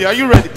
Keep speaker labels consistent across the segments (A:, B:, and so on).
A: ready? Are you ready?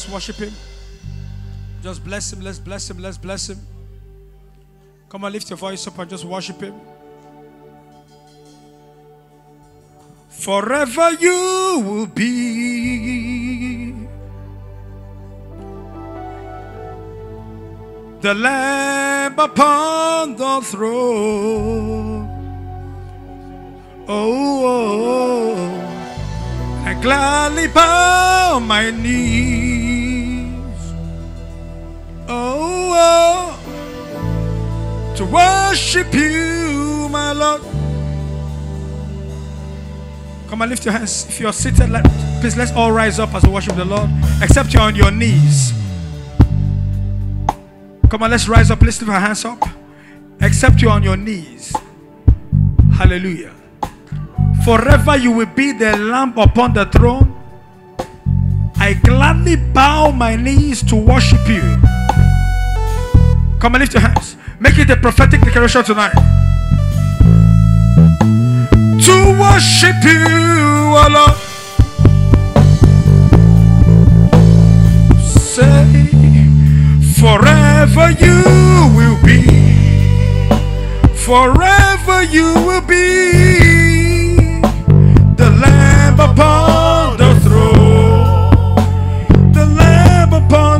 B: Let's worship Him. Just bless Him. Let's bless Him. Let's bless Him. Come on, lift your voice up and just worship Him. Forever you will be the Lamb upon the throne. Oh, oh, oh. I gladly bow my knees. To worship you, my Lord. Come on, lift your hands. If you're seated, let, please let's all rise up as we worship the Lord. Except you're on your knees. Come on, let's rise up. Let's lift our hands up. Except you're on your knees. Hallelujah. Forever you will be the lamp upon the throne. I gladly bow my knees to worship you. Come and lift your hands. Make it a prophetic declaration tonight. To worship you, Lord. Say, forever you will be. Forever you will be the Lamb upon the throne. The Lamb upon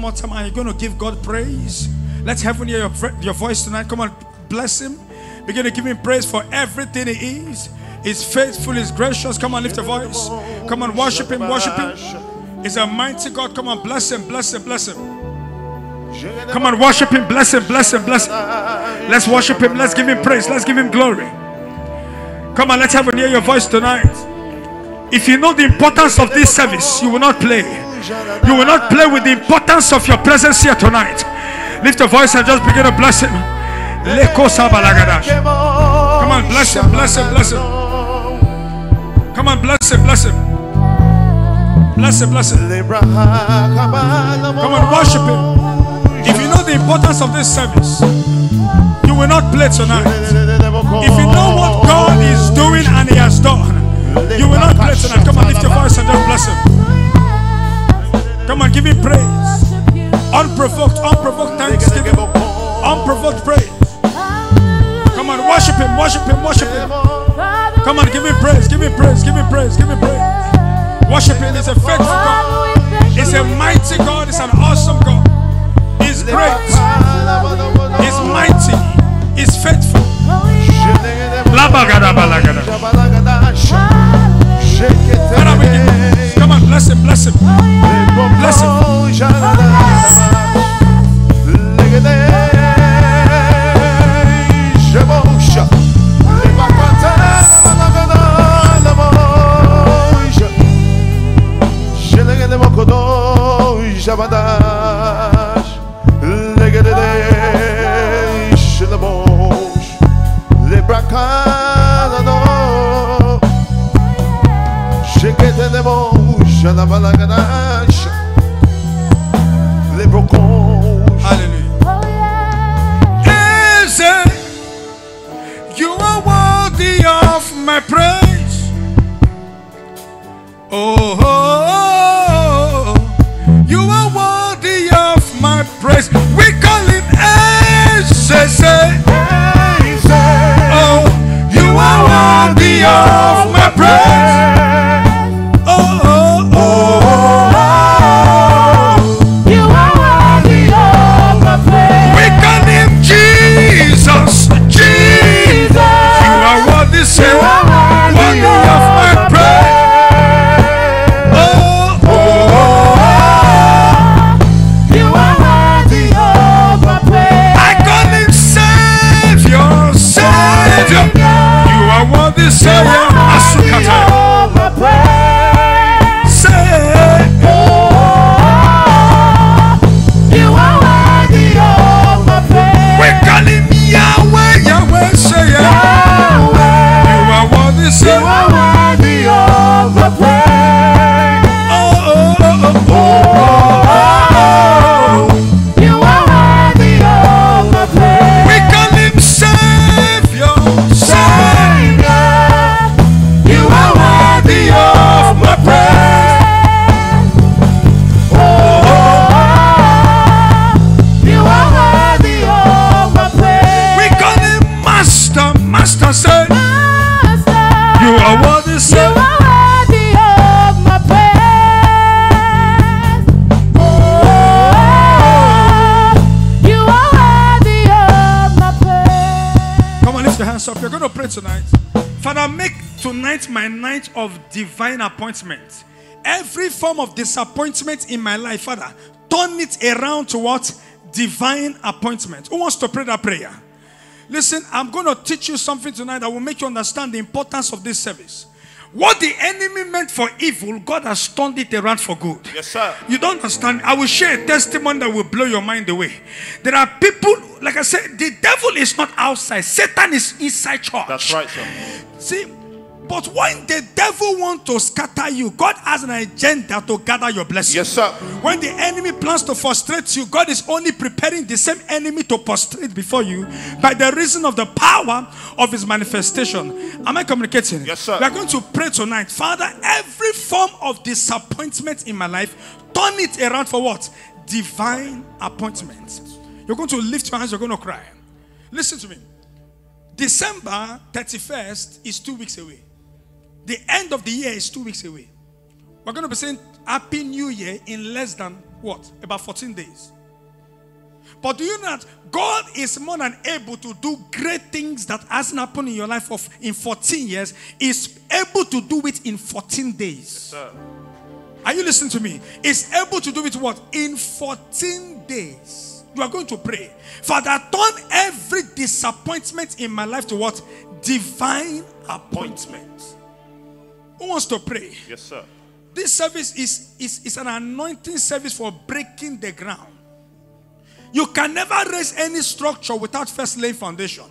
B: one more time Are you're going to give God praise. Let heaven hear your, your voice tonight. Come on, bless Him. Begin to give Him praise for everything He is. He's faithful, He's gracious. Come on, lift your voice. Come on, worship Him, worship Him. He's a mighty God. Come on, bless Him, bless Him, bless Him. Come on, worship Him, bless Him, bless Him, bless Him. Let's worship Him. Let's give Him praise. Let's give Him glory. Come on, let's have heaven hear your voice tonight. If you know the importance of this service, you will not play. You will not play with the importance of your presence here tonight. Lift your voice and just begin to bless Him. Come on, bless Him, bless Him, bless Him. Come on, bless Him, bless Him. Bless Him, bless Him. Come on, worship Him. If you know the importance of this service, you will not play tonight. If you know what God is doing and He has done, you will not play tonight. Come on, lift your voice and just bless Him. Come on, give Him praise. Unprovoked, unprovoked thanksgiving, unprovoked praise. Come on, worship Him, worship Him, worship Him. Come on, give him praise, give him praise, give him praise, give him praise. Worship him. He's a faithful God. He's a mighty God. He's an awesome God. He's great. He's mighty. He's faithful. Labagadabalagada. Father, we give. Come on, bless him, bless him. Oh, bless him. Oh, shalabalagadash, divine appointment. Every form of disappointment in my life, Father, turn it around to what? Divine appointment. Who wants to pray that prayer? Listen, I'm going to teach you something tonight that will make you understand the importance of this service. What the enemy meant for evil, God has turned it around for good.
A: Yes, sir.
B: You don't understand. I will share a testimony that will blow your mind away. There are people, like I said, the devil is not outside, Satan is inside church.
A: That's right, sir.
B: See, but when the devil wants to scatter you, God has an agenda to gather your blessings.
A: Yes, sir.
B: When the enemy plans to frustrate you, God is only preparing the same enemy to prostrate before you by the reason of the power of his manifestation. Am I communicating?
A: Yes, sir.
B: We are going to pray tonight. Father, every form of disappointment in my life, turn it around for what? Divine appointment. You're going to lift your hands, you're going to cry. Listen to me. December 31st is two weeks away. The end of the year is two weeks away. We're going to be saying Happy New Year in less than what? About 14 days. But do you know that God is more than able to do great things that hasn't happened in your life of in 14 years, is able to do it in 14 days.
A: Sir.
B: Are you listening to me? Is able to do it what? In 14 days. You are going to pray. Father, turn every disappointment in my life to what? Divine appointment. Who wants to pray?
A: Yes, sir.
B: This service is, is, is an anointing service for breaking the ground. You can never raise any structure without first laying foundation.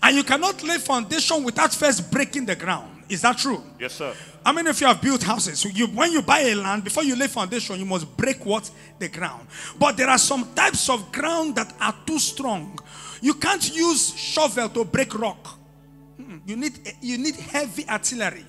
B: And you cannot lay foundation without first breaking the ground. Is that true?
A: Yes, sir.
B: How many of you have built houses? You, when you buy a land, before you lay foundation, you must break what? The ground. But there are some types of ground that are too strong. You can't use shovel to break rock. Hmm, you need, you need heavy artillery.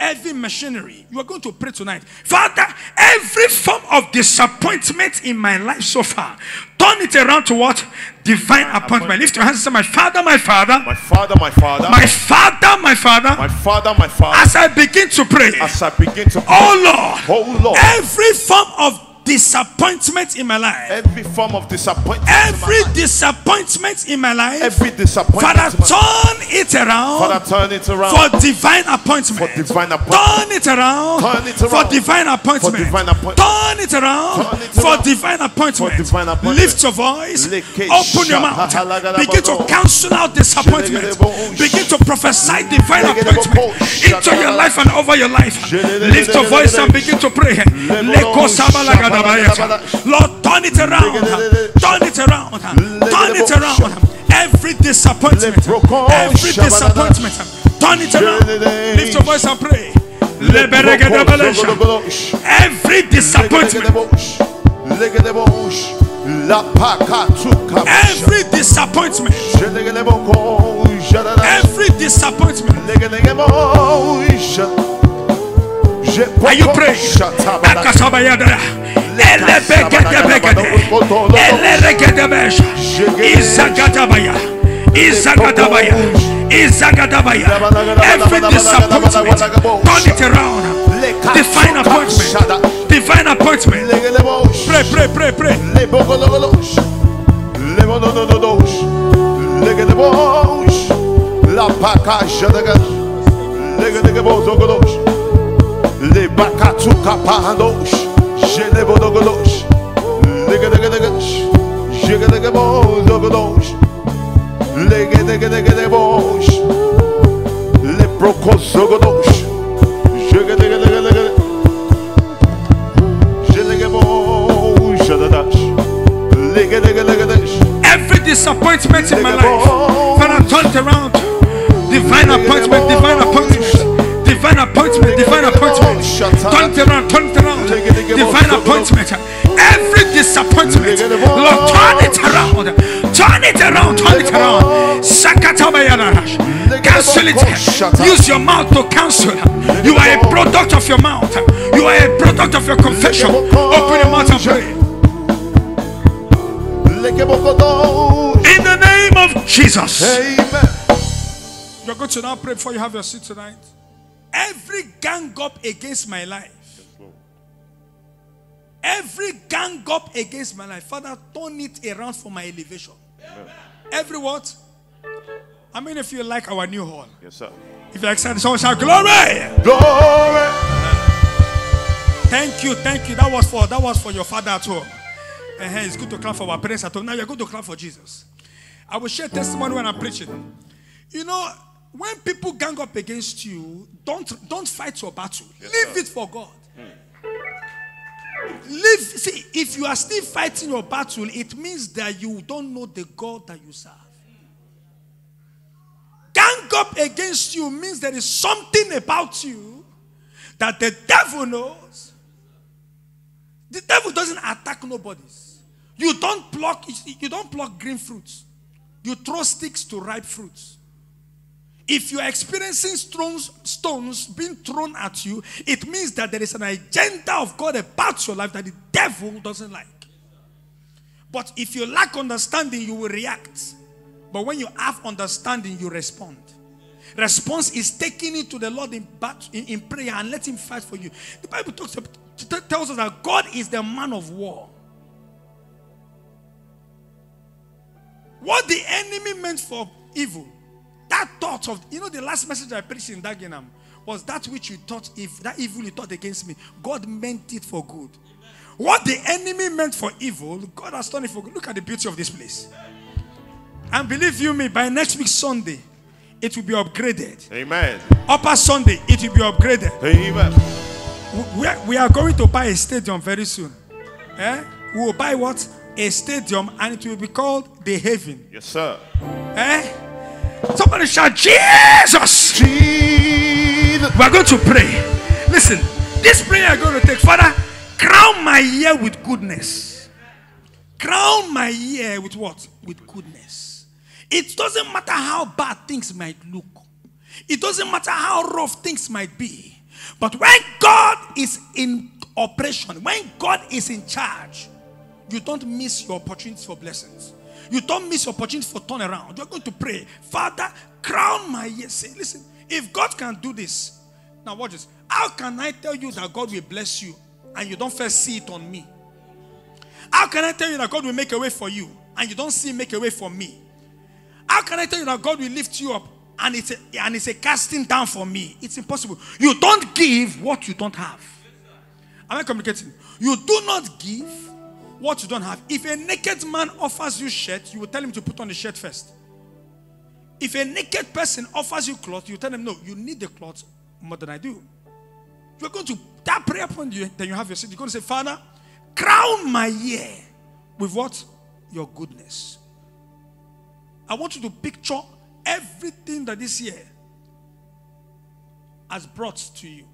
B: Every machinery. You are going to pray tonight. Father, every form of disappointment in my life so far, turn it around to what? Divine appointment. Lift your hands and say, My Father, my Father,
A: My Father, my Father,
B: my Father, my Father,
A: my Father, my Father,
B: as I begin to pray,
A: as I begin to
B: oh Lord,
A: Oh Lord,
B: every form of disappointment in my life,
A: every form of disappointment,
B: every disappointment in my life,
A: every disappointment,
B: Father,
A: in my life,
B: turn it around
A: Father, turn it around
B: for divine appointment.
A: for divine appointment.
B: Turn it around,
A: Turn it around.
B: for divine appointment.
A: for divine appointment.
B: Turn it around
A: Turn it
B: for
A: around
B: divine appointment.
A: for divine appointment.
B: Lift your voice, open your mouth, begin to cancel out disappointment, begin to prophesy mm.
A: divine
B: appointment into your life and over your life. Lift your voice and begin to pray. Lord, turn it around, turn it around, turn it around. Every disappointment, every disappointment, turn it around. Lift your voice and pray. Every disappointment, every disappointment, every disappointment. Are you praying? Akasabayadaya. Elebegedebegede. Eleregedebesha. Izagadabaya. Izagadabaya. Izagadabaya. Every disappointment, turn it around. Divine appointment. Divine appointment. Pray, pray, pray, pray.
A: La paca jadaga lega bozogolos le bakatu kapahandos jele bodogolos lega lega lega le prokozogolos jega lega lega lega jele lega bos jadadas lega lega lega lega
B: Every disappointment in my life, Father, turn it around. Divine appointment, divine appointment, divine appointment, divine appointment. Turn it around, turn it around. Divine appointment. Every disappointment, Lord, turn it around. Turn it around, turn it around. Cancel it. Use your mouth to cancel. You are a product of your mouth. You are a product of your confession. Open your mouth and pray. In the name of Jesus.
A: Amen.
B: You're going to now pray before you have your seat tonight. Every gang up against my life. Every gang up against my life. Father, turn it around for my elevation. Every what? I mean, if you like our new hall,
A: Yes, sir.
B: if you're excited, someone shout glory.
A: Glory.
B: Thank you, thank you. That was for that was for your father at home. Uh-huh, it's good to clap for our parents at home. Now you're going to clap for Jesus. I will share testimony when I'm preaching. You know, when people gang up against you, don't don't fight your battle. Leave it for God. Hmm. Leave. See, if you are still fighting your battle, it means that you don't know the God that you serve. Gang up against you means there is something about you that the devil knows. The devil doesn't attack nobodies. You don't pluck you don't pluck green fruits. You throw sticks to ripe fruits. If you are experiencing stones, stones being thrown at you, it means that there is an agenda of God about your life that the devil doesn't like. But if you lack understanding, you will react. But when you have understanding, you respond. Response is taking it to the Lord in, in, in prayer and let Him fight for you. The Bible talks tells us that God is the man of war. What the enemy meant for evil, that thought of, you know, the last message I preached in Dagenham was that which you thought, if that evil you thought against me, God meant it for good. What the enemy meant for evil, God has done it for good. Look at the beauty of this place. And believe you me, by next week Sunday, it will be upgraded.
A: Amen.
B: Upper Sunday, it will be upgraded.
A: Amen.
B: We are, we are going to buy a stadium very soon. Eh? We will buy what? A stadium, and it will be called the Haven.
A: Yes, sir.
B: Eh? Somebody shout, Jesus!
A: Jesus.
B: We are going to pray. Listen, this prayer I'm going to take, Father, crown my year with goodness. Crown my year with what? With goodness. It doesn't matter how bad things might look, it doesn't matter how rough things might be. But when God is in operation, when God is in charge, you don't miss your opportunities for blessings. You don't miss opportunity for turnaround. You're going to pray, Father, crown my year. Say, listen, if God can do this, now watch this. How can I tell you that God will bless you and you don't first see it on me? How can I tell you that God will make a way for you and you don't see make a way for me? How can I tell you that God will lift you up and it's a, and it's a casting down for me? It's impossible. You don't give what you don't have. Am I communicating? You do not give what you don't have. If a naked man offers you shirt, you will tell him to put on the shirt first. If a naked person offers you cloth, you tell him, no, you need the cloth more than I do. You're going to that prayer point, you, then you have your seat. You're going to say, Father, crown my year with what? Your goodness. I want you to picture everything that this year has brought to you.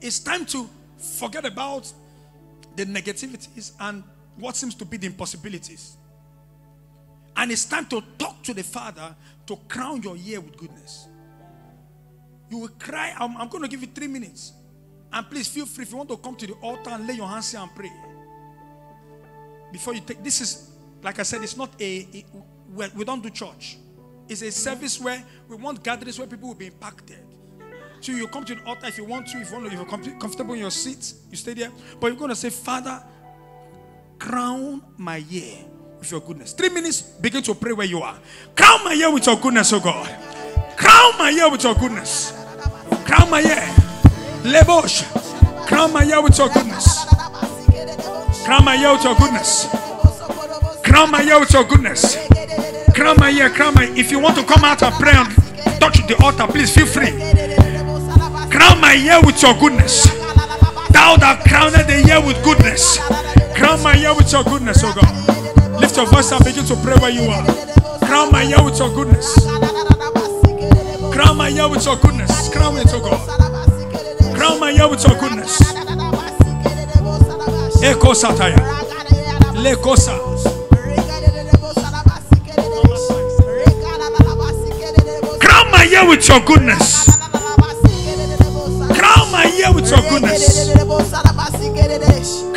B: It's time to forget about the negativities and what seems to be the impossibilities. And it's time to talk to the Father to crown your year with goodness. You will cry. I'm, I'm going to give you three minutes. And please feel free if you want to come to the altar and lay your hands here and pray. Before you take this is like I said, it's not a, a we, we don't do church. It's a service where we want gatherings where people will be impacted. You come to the altar if you want to, if you want if you're comfortable in your seat, you stay there. But you're going to say, Father, crown my year with your goodness. Three minutes, begin to pray where you are. Crown my year with your goodness, oh God. Crown my year with your goodness. Crown my year. Lebosh. Crown my year with your goodness. Crown my year with your goodness. Crown my year with your goodness. Crown my year, crown my. If you want to come out and pray and touch the altar, please feel free. Crown my year with your goodness. Thou that crowned the year with goodness. Crown my year with your goodness, oh God. Lift your voice and begin to pray where you are. Crown my year with your goodness. Crown my year with your goodness. Crown it, oh God. Crown my year with your goodness. Eko sataya. Lekosa. Crown my year with your goodness. Crown my year with your goodness.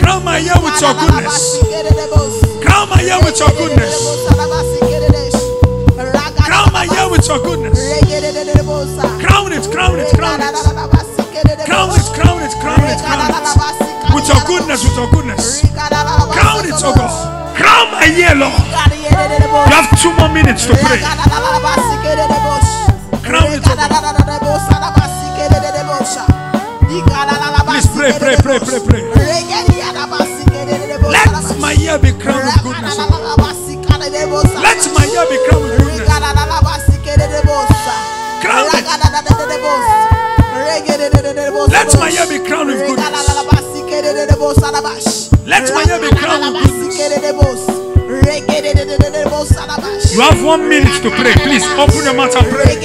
B: Crown my year with your goodness. Crown my year with your goodness. Crown my year with your goodness. Crown it, crown it, crown it. Crown it, crown it, crown it, crown it. With your goodness, with your goodness. Crown it, oh God. Crown my year, Lord. You have two more minutes to pray. Crown it, oh God. Please pray, pray, pray, pray, pray. Let my year be crowned with goodness. oh Let my year be crowned with goodness. Crown it. Let my year be crowned with goodness. Let my year be crowned with goodness. You have one minute to pray. Please open your mouth and pray.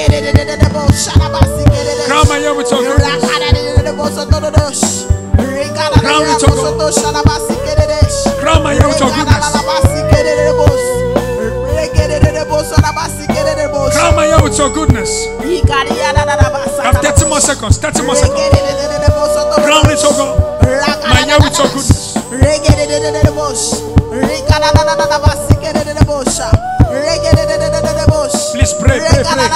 B: Crown my year with your goodness. Crown. Crown with your goodness. Crown year with your goodness. I have 30 more seconds. 30 more seconds. Crown it, oh God. My year with your goodness. Please pray, pray, pray.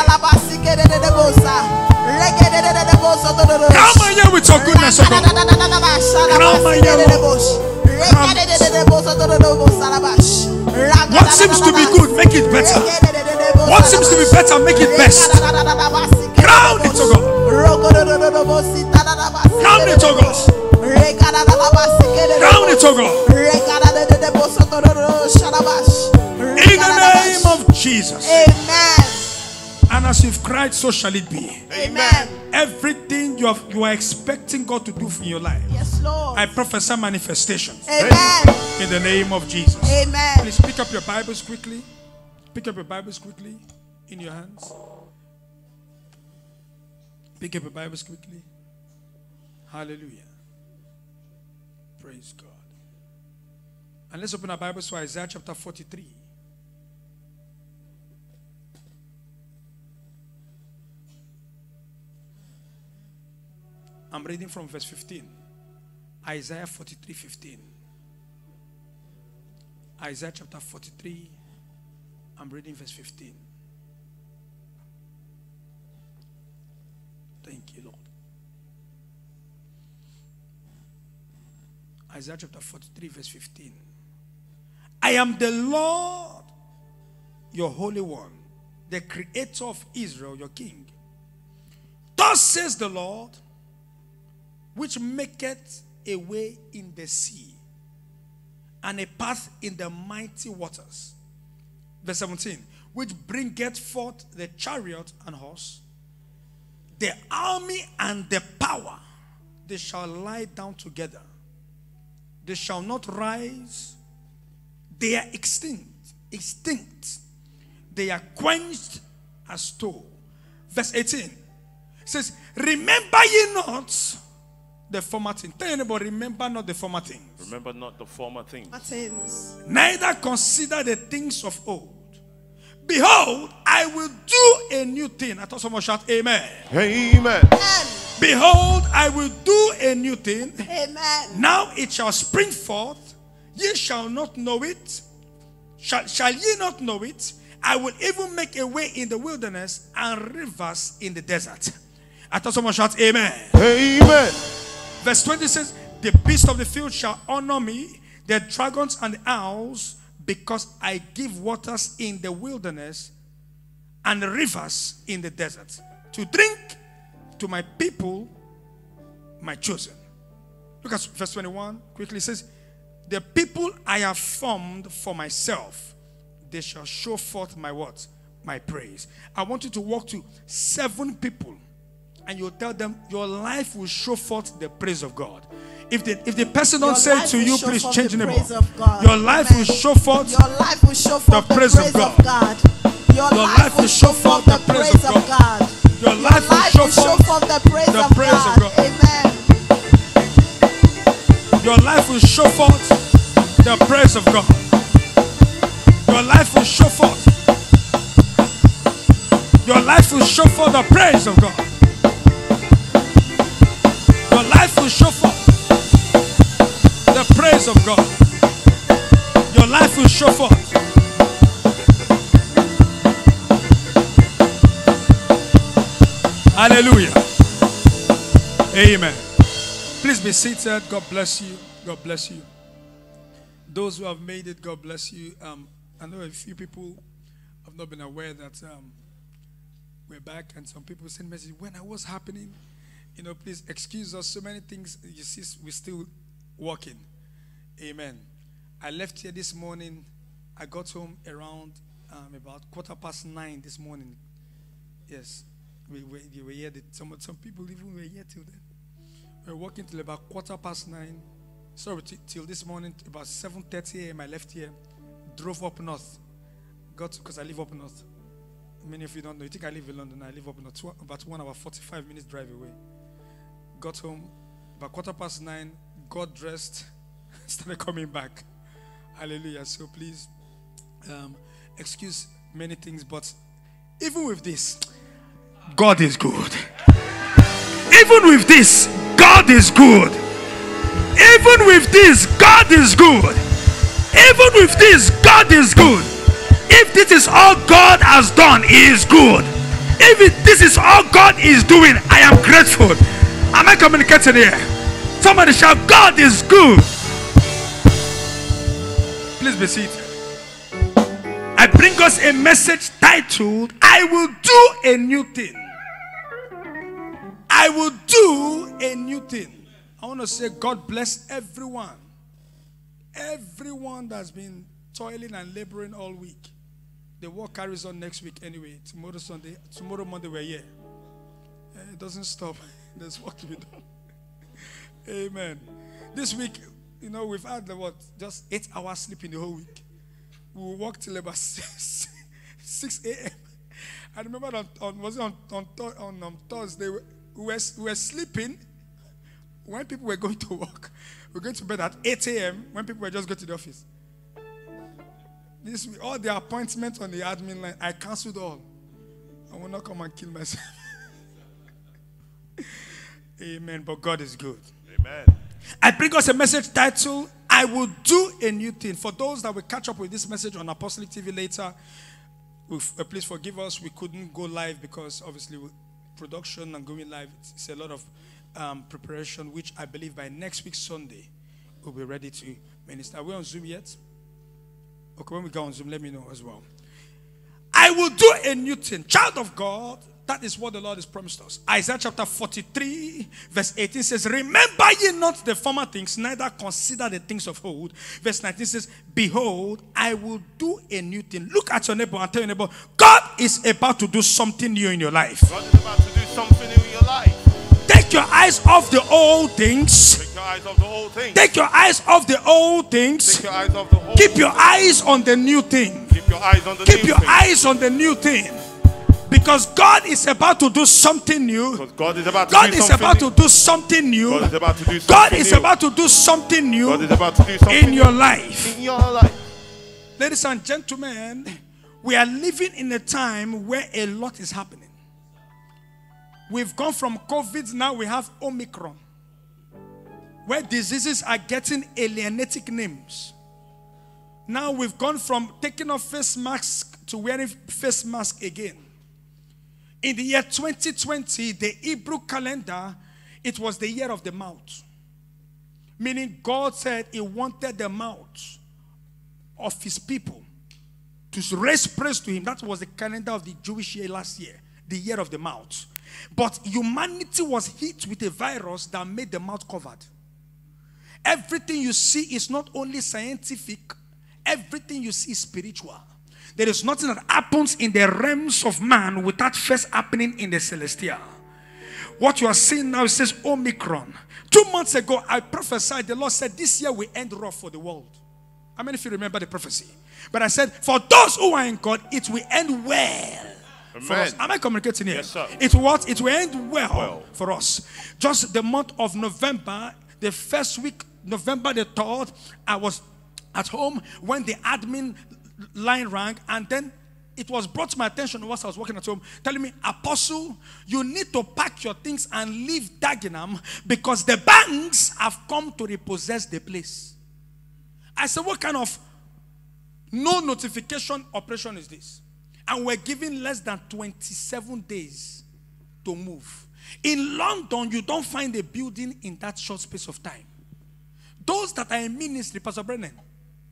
B: Crown my with your goodness, oh God. Crown my Lord. What seems to be good, make it better. What seems to be better, make it best. Crown it, oh God. Crown it, oh God. Crown it, oh God. Jesus.
C: Amen.
B: And as you've cried, so shall it be.
C: Amen.
B: Everything you, have, you are expecting God to do in your life,
C: Yes, Lord.
B: I prophesy manifestation.
C: Amen.
B: In the name of Jesus.
C: Amen.
B: Please pick up your Bibles quickly. Pick up your Bibles quickly in your hands. Pick up your Bibles quickly. Hallelujah. Praise God. And let's open our Bibles to Isaiah chapter 43. I'm reading from verse 15. Isaiah 43 15. Isaiah chapter 43. I'm reading verse 15. Thank you, Lord. Isaiah chapter 43, verse 15. I am the Lord, your Holy One, the Creator of Israel, your King. Thus says the Lord, which maketh a way in the sea and a path in the mighty waters. Verse 17, which bringeth forth the chariot and horse, the army and the power, they shall lie down together. They shall not rise. They are extinct, extinct. They are quenched as tow. Verse 18 says, Remember ye not the former thing. Tell anybody, remember not the former things.
A: Remember not the former things.
D: Martins.
B: Neither consider the things of old. Behold, I will do a new thing. I thought someone shout, Amen.
A: Amen.
D: Amen.
B: Behold, I will do a new thing.
D: Amen.
B: Now it shall spring forth. Ye shall not know it. Shall, shall ye not know it? I will even make a way in the wilderness and rivers in the desert. I thought someone shout, Amen.
A: Amen.
B: Verse 20 says, The beasts of the field shall honor me, the dragons and the owls, because I give waters in the wilderness and rivers in the desert to drink to my people, my chosen. Look at verse 21 quickly. Says, The people I have formed for myself, they shall show forth my what? My praise. I want you to walk to seven people and you tell them your life will show forth the praise of God. If the if the person don't say to you, please change
D: the
B: name.
D: praise of God.
B: Your life
D: Amen.
B: will show forth
D: Your life will show forth the,
B: praise of
D: praise,
B: God.
D: of God. Your, life will show forth the praise of God.
B: Your
D: Your
B: life will show forth
D: the praise of
B: praise of
D: God.
B: God.
D: Amen.
B: Your life will show forth the praise of God. Your life will show forth. Your life will show forth the praise of God. Your life will show forth the praise of God. Your life will show forth. Hallelujah. Amen. Please be seated. God bless you. God bless you. Those who have made it, God bless you. Um, I know a few people have not been aware that um, we're back, and some people send messages. when I was happening. You know, please excuse us. So many things you see, we're still working. Amen. I left here this morning. I got home around um, about quarter past nine this morning. Yes, we, we, we were here. Some some people even were here till then. We were working till about quarter past nine. Sorry, t- till this morning, about 7.30 a.m. I left here, drove up north. Got because I live up north. Many of you don't know. You think I live in London? I live up north, about one hour, 45 minutes drive away. Got home about quarter past nine, got dressed, started coming back. Hallelujah. So please, um, excuse many things, but even with this, God is good. Even with this, God is good. Even with this, God is good. Even with this, God is good. If this is all God has done, He is good. If it- this is all God is doing, I am grateful. Am I communicating here? Somebody shout, God is good. Please be seated. I bring us a message titled, I will do a new thing. I will do a new thing. I want to say, God bless everyone. Everyone that's been toiling and laboring all week. The work carries on next week anyway. Tomorrow Sunday, tomorrow Monday we're here. Eh, It doesn't stop. There's work to be done. Amen. This week, you know, we've had what? Just eight hours sleep in the whole week. We will work till about 6, 6 a.m. I remember on, on was it on on, Thur- on um, Thursday we were, we were sleeping when people were going to work. We were going to bed at 8 a.m. when people were just going to the office. This all the appointments on the admin line, I cancelled all. I will not come and kill myself. Amen. But God is good.
A: Amen.
B: I bring us a message titled, I will do a new thing. For those that will catch up with this message on Apostolic TV later, uh, please forgive us. We couldn't go live because obviously with production and going live, it's, it's a lot of um, preparation, which I believe by next week, Sunday, we'll be ready to minister. Are we on Zoom yet? Okay, when we go on Zoom, let me know as well. I will do a new thing. Child of God, that is what the Lord has promised us. Isaiah chapter 43, verse 18 says, Remember ye not the former things, neither consider the things of old. Verse 19 says, Behold, I will do a new thing. Look at your neighbor and tell your neighbor, God is about to do something new in your life.
A: God is about to do something new in your life.
B: Take your eyes off the old things.
A: Take your eyes off the old thing.
B: Take your eyes off the old things.
A: your the
B: Keep your eyes on the new thing.
A: Keep your eyes on the
B: Keep
A: new thing.
B: Because God is about to do something new.
A: God is about to
B: God
A: do
B: is
A: something
B: about
A: new.
B: to do something new.
A: God is about to do something
B: God is
A: new.
B: about to do something new
A: God is about to do something
B: in your life.
A: in your life.
B: Ladies and gentlemen, we are living in a time where a lot is happening. We've gone from COVID, now we have Omicron, where diseases are getting alienating names. Now we've gone from taking off face masks to wearing face mask again. In the year 2020, the Hebrew calendar, it was the year of the mouth. Meaning God said he wanted the mouth of his people to raise praise to him. That was the calendar of the Jewish year last year, the year of the mouth. But humanity was hit with a virus that made the mouth covered. Everything you see is not only scientific, everything you see is spiritual. There is nothing that happens in the realms of man without first happening in the celestial. What you are seeing now says Omicron. Two months ago, I prophesied. The Lord said, This year will end rough for the world. How many of you remember the prophecy? But I said, For those who are in God, it will end well. For
A: Amen.
B: us. Am I communicating here?
A: Yes, sir.
B: It what? It will end well,
A: Well.
B: for us. Just the month of November, the first week, November the 3rd, I was at home when the admin line rang, and then it was brought to my attention whilst I was working at home, telling me, Apostle, you need to pack your things and leave Dagenham because the banks have come to repossess the place. I said, What kind of no notification operation is this? And we're given less than 27 days to move. In London, you don't find a building in that short space of time. Those that are in ministry, Pastor Brennan,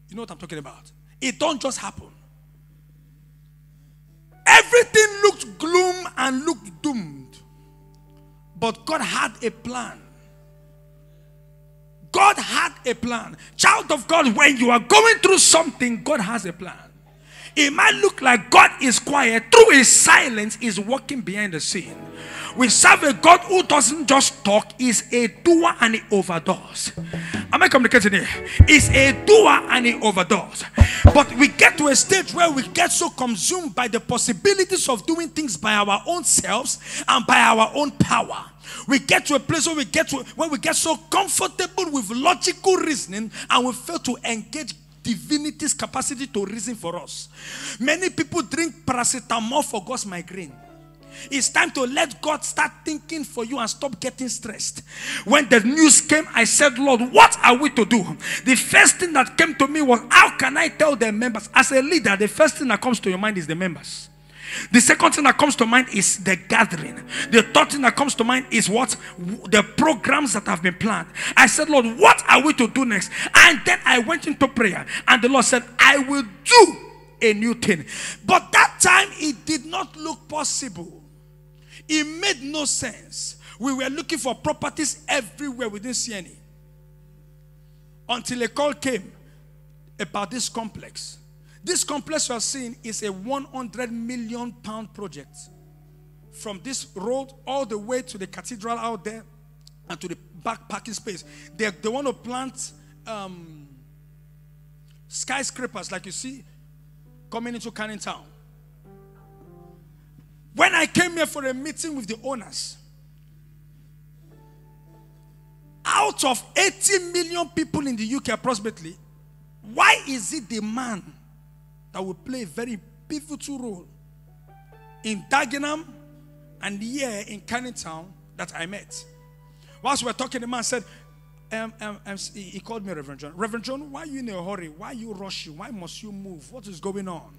B: you know what I'm talking about. It don't just happen. Everything looked gloom and looked doomed. But God had a plan. God had a plan. Child of God, when you are going through something, God has a plan. It might look like God is quiet. Through his silence, is working behind the scene. We serve a God who doesn't just talk, is a doer and he overdoes. Am I communicating here? Is a doer and he overdoes. But we get to a stage where we get so consumed by the possibilities of doing things by our own selves and by our own power. We get to a place where we get to where we get so comfortable with logical reasoning and we fail to engage divinity's capacity to reason for us. Many people drink paracetamol for God's migraine. It's time to let God start thinking for you and stop getting stressed. When the news came, I said, Lord, what are we to do? The first thing that came to me was, How can I tell the members? As a leader, the first thing that comes to your mind is the members. The second thing that comes to mind is the gathering. The third thing that comes to mind is what? The programs that have been planned. I said, Lord, what are we to do next? And then I went into prayer, and the Lord said, I will do a new thing. But that time it did not look possible. It made no sense. We were looking for properties everywhere. We didn't see any. Until a call came about this complex. This complex you are seeing is a 100 million pound project. From this road all the way to the cathedral out there and to the back parking space. They, they want to plant um, skyscrapers like you see coming into Canning Town. When I came here for a meeting with the owners, out of 80 million people in the UK approximately, why is it the man that will play a very pivotal role in Dagenham and here in Canning Town that I met? Whilst we were talking, the man said, um, um, um, he he called me Reverend John. Reverend John, why are you in a hurry? Why are you rushing? Why must you move? What is going on?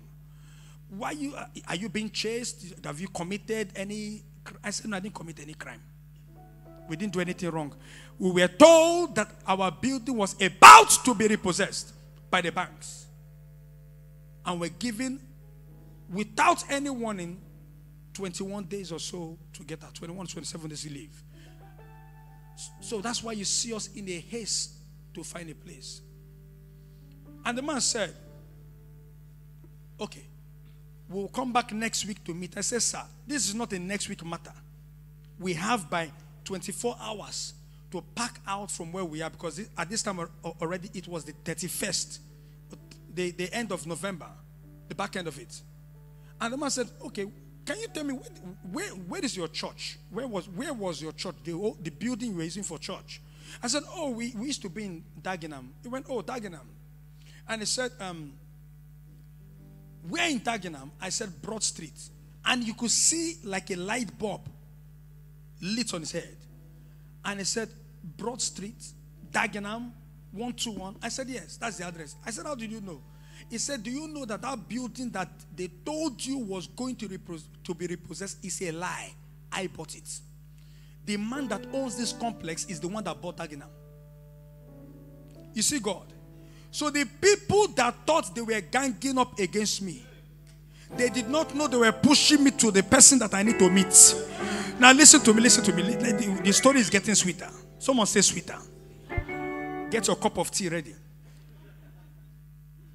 B: Why you uh, are you being chased? Have you committed any? I said, no, I didn't commit any crime. We didn't do anything wrong. We were told that our building was about to be repossessed by the banks, and we're given without any warning 21 days or so to get out. 21, 27 days to leave. So that's why you see us in a haste to find a place. And the man said, Okay, we'll come back next week to meet. I said, Sir, this is not a next week matter. We have by 24 hours to pack out from where we are because at this time already it was the 31st, the, the end of November, the back end of it. And the man said, Okay, can you tell me where, where, where is your church? Where was, where was your church? The, the building you were using for church? I said, Oh, we, we used to be in Dagenham. He went, Oh, Dagenham. And he said, um, Where in Dagenham? I said, Broad Street. And you could see like a light bulb lit on his head. And he said, Broad Street, Dagenham, 121. I said, Yes, that's the address. I said, How did you know? He said, Do you know that that building that they told you was going to, repos- to be repossessed is a lie? I bought it. The man that owns this complex is the one that bought Dagenham. You see, God. So the people that thought they were ganging up against me, they did not know they were pushing me to the person that I need to meet. Now listen to me, listen to me. The, the story is getting sweeter. Someone say sweeter. Get your cup of tea ready.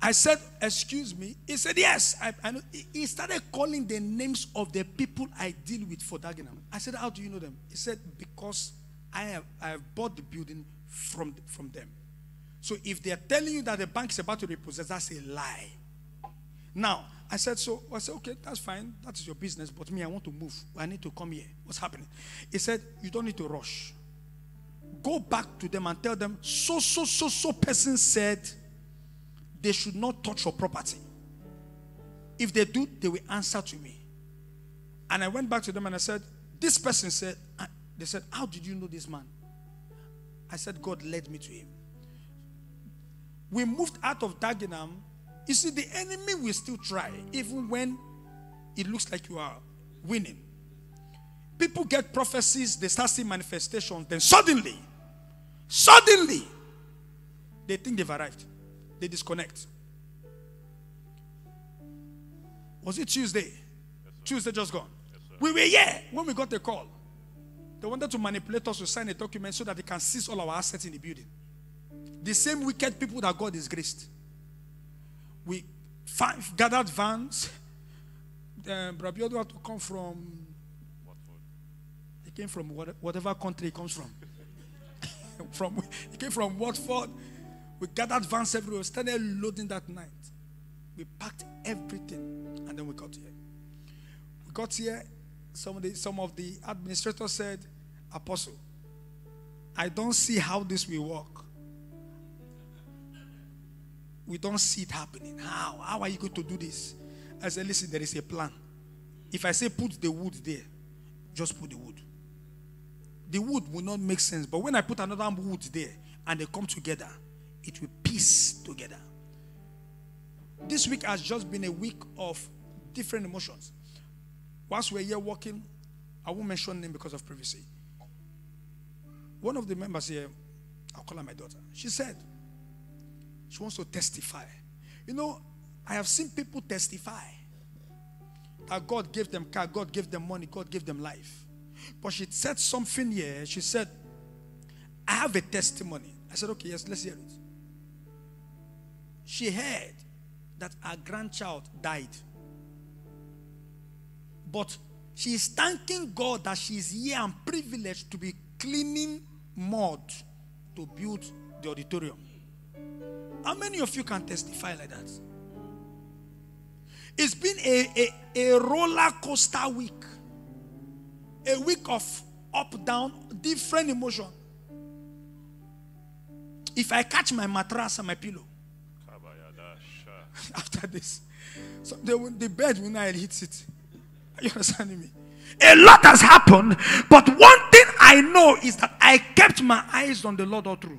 B: I said, Excuse me. He said, Yes. I, I know. He- started calling the names of the people I deal with for Dagenham. I said, How do you know them? He said, Because I have, I have bought the building from, from them. So if they are telling you that the bank is about to repossess, that's a lie. Now, I said, so I said, okay, that's fine. That is your business. But me, I want to move. I need to come here. What's happening? He said, you don't need to rush. Go back to them and tell them, so, so, so, so person said they should not touch your property. If they do, they will answer to me. And I went back to them and I said, this person said, ah, they said, how did you know this man? I said, God led me to him. We moved out of Dagenham. You see, the enemy will still try, even when it looks like you are winning. People get prophecies, they start seeing manifestations, then suddenly, suddenly, they think they've arrived. They disconnect. Was it Tuesday? Tuesday just gone. we were here when we got the call. They wanted to manipulate us to sign a document so that they can seize all our assets in the building. The same wicked people that God disgraced. We five gathered vans. Um, had to come from. He came from what- whatever country he comes from. from he came from Watford. We gathered vans everywhere. We started loading that night. We packed everything, and then we got here. We got here. Some of the some of the administrators said, "Apostle, I don't see how this will work. We don't see it happening. How? How are you going to do this?" I said, "Listen, there is a plan. If I say put the wood there, just put the wood. The wood will not make sense, but when I put another wood there and they come together, it will piece together." This week has just been a week of different emotions. Whilst we're here walking, I won't mention name because of privacy. One of the members here, I'll call her my daughter. She said she wants to testify. You know, I have seen people testify that God gave them car, God gave them money, God gave them life. But she said something here. She said, I have a testimony. I said, okay, yes, let's hear it. She heard that her grandchild died. But she is thanking God that she is here and privileged to be cleaning mud to build the auditorium. How many of you can testify like that? It's been a, a, a roller coaster week, a week of up, down, different emotion. If I catch my mattress and my pillow after this, so the, the bed will not hit it. Are you understanding me? A lot has happened, but one thing I I know is that I kept my eyes on the Lord all through.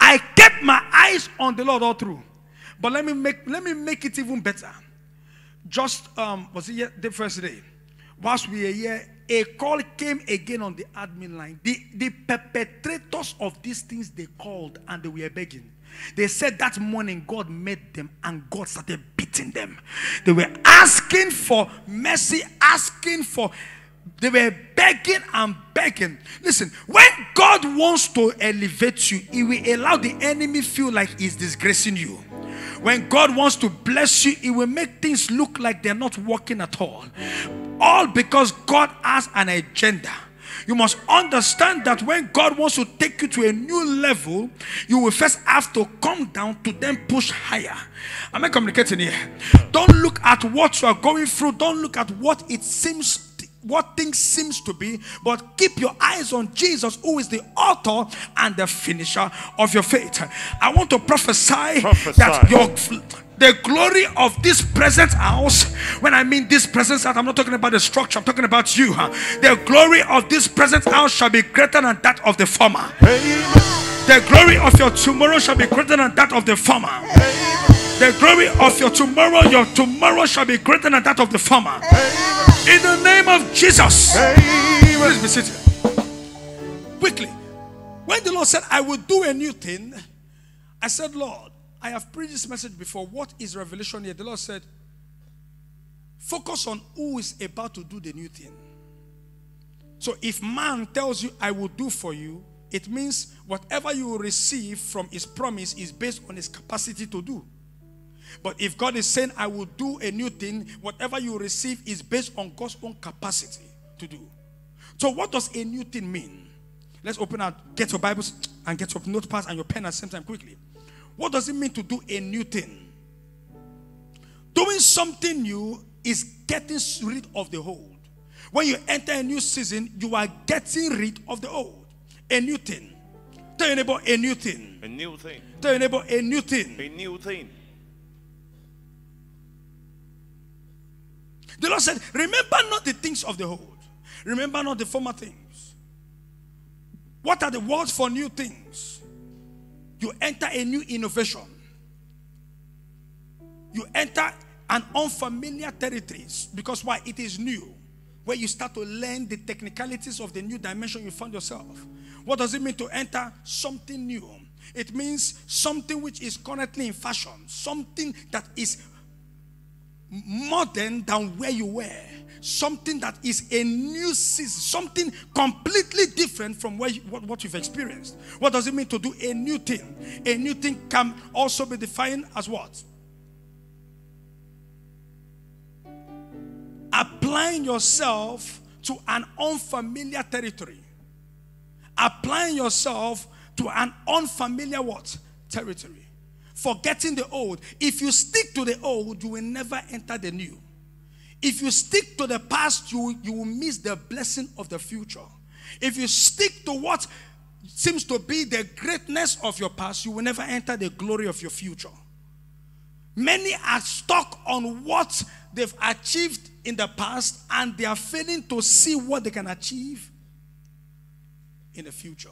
B: I kept my eyes on the Lord all through. But let me make let me make it even better. Just um was it the first day? Whilst we were here, a call came again on the admin line. The the perpetrators of these things they called and they were begging. They said that morning God met them and God started beating them. They were asking for mercy, asking for they were begging and begging. Listen, when God wants to elevate you, He will allow the enemy feel like He's disgracing you. When God wants to bless you, He will make things look like they're not working at all. All because God has an agenda. You must understand that when God wants to take you to a new level, you will first have to come down to then push higher. Am I communicating here? Don't look at what you are going through, don't look at what it seems what things seems to be but keep your eyes on jesus who is the author and the finisher of your faith i want to prophesy,
A: Prophesy.
B: that your the glory of this present house when i mean this present house i'm not talking about the structure i'm talking about you huh? the glory of this present house shall be greater than that of the former
A: Amen.
B: the glory of your tomorrow shall be greater than that of the former the glory of your tomorrow your tomorrow shall be greater than that of the former in the name of jesus. Please be seated. Quickly. When the Lord said, I will do a new thing, I said, Lord, I have preached this message before. What is revelation here? The Lord said, focus on who is about to do the new thing. So if man tells you, I will do for you, it means whatever you receive from his promise is based on his capacity to do. But if God is saying, I will do a new thing, whatever you receive is based on God's own capacity to do. So, what does a new thing mean? Let's open up, get your Bibles and get your notepads and your pen at the same time quickly. What does it mean to do a new thing? Doing something new is getting rid of the old. When you enter a new season, you are getting rid of the old. A new thing. Tell your neighbor a new thing.
A: A new thing.
B: Tell your neighbor a new thing.
A: A new thing.
B: The Lord said, Remember not the things of the old, remember not the former things. What are the words for new things? You enter a new innovation, you enter an unfamiliar territories because why? It is new. Where you start to learn the technicalities of the new dimension you found yourself. What does it mean to enter something new? It means something which is currently in fashion, something that is modern than where you were. Something that is a new season, something completely different from where you, what, what you've experienced. What does it mean to do a new thing? A new thing can also be defined as what? Applying yourself to an unfamiliar territory. Applying yourself to an unfamiliar what? Territory forgetting the old. If you stick to the old, you will never enter the new. If you stick to the past, you, you will miss the blessing of the future. If you stick to what seems to be the greatness of your past, you will never enter the glory of your future. Many are stuck on what they've achieved in the past and they are failing to see what they can achieve in the future.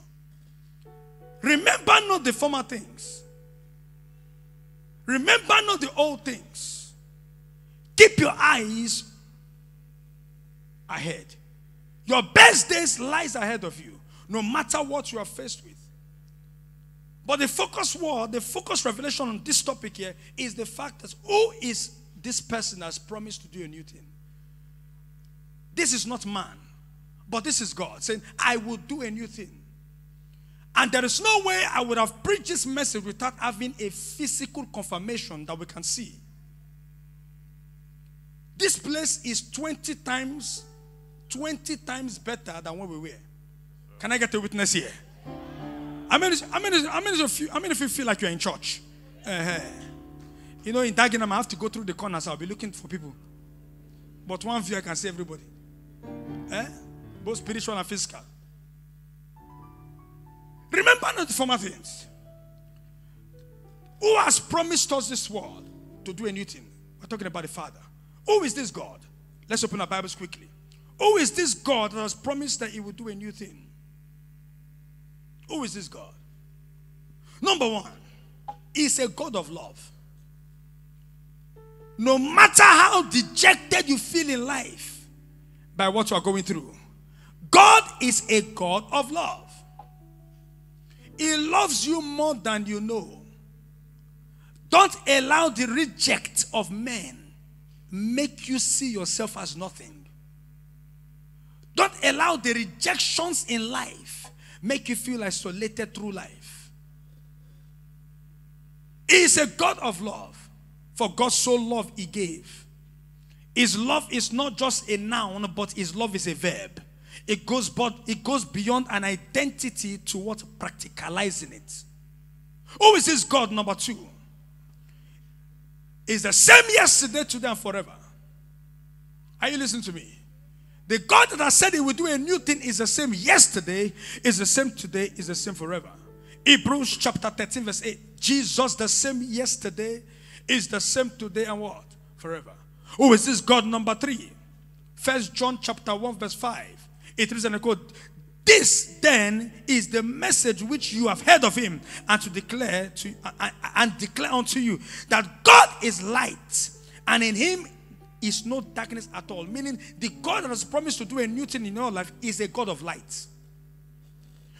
B: Remember not the former things. Remember not the old things. Keep your eyes ahead. Your best days lies ahead of you, no matter what you are faced with. But the focus word, the focus revelation on this topic here is the fact that who is this person has promised to do a new thing? This is not man, but this is God saying, I will do a new thing. And there is no way I would have preached this message without having a physical confirmation that we can see. This place is 20 times, 20 times better than where we were. Can I get a witness here? I mean, I mean, I mean, if you, I mean, if you feel like you're in church, uh-huh. you know, in Dagenham, I have to go through the corners. I'll be looking for people, but one view I can see everybody, eh? both spiritual and physical. Remember not the former things. Who has promised us this world to do a new thing? We're talking about the Father. Who is this God? Let's open our Bibles quickly. Who is this God that has promised that He will do a new thing? Who is this God? Number one, He's a God of love. No matter how dejected you feel in life by what you are going through, God is a God of love. He loves you more than you know. Don't allow the reject of men make you see yourself as nothing. Don't allow the rejections in life make you feel isolated through life. He is a God of love. For God so loved, He gave. His love is not just a noun, but His love is a verb. It goes, but it goes beyond an identity to what practicalizing it. Who is this God? Number two is the same yesterday, today, and forever. Are you listening to me? The God that has said He will do a new thing is the same yesterday, is the same today, is the same forever. Hebrews chapter 13, verse 8. Jesus, the same yesterday, is the same today, and what? Forever. Who is this God? Number three. First John chapter 1, verse 5. It reads and I quote, this then is the message which you have heard of him, and to declare to and declare unto you that God is light, and in him is no darkness at all. Meaning, the God that has promised to do a new thing in your life is a God of light.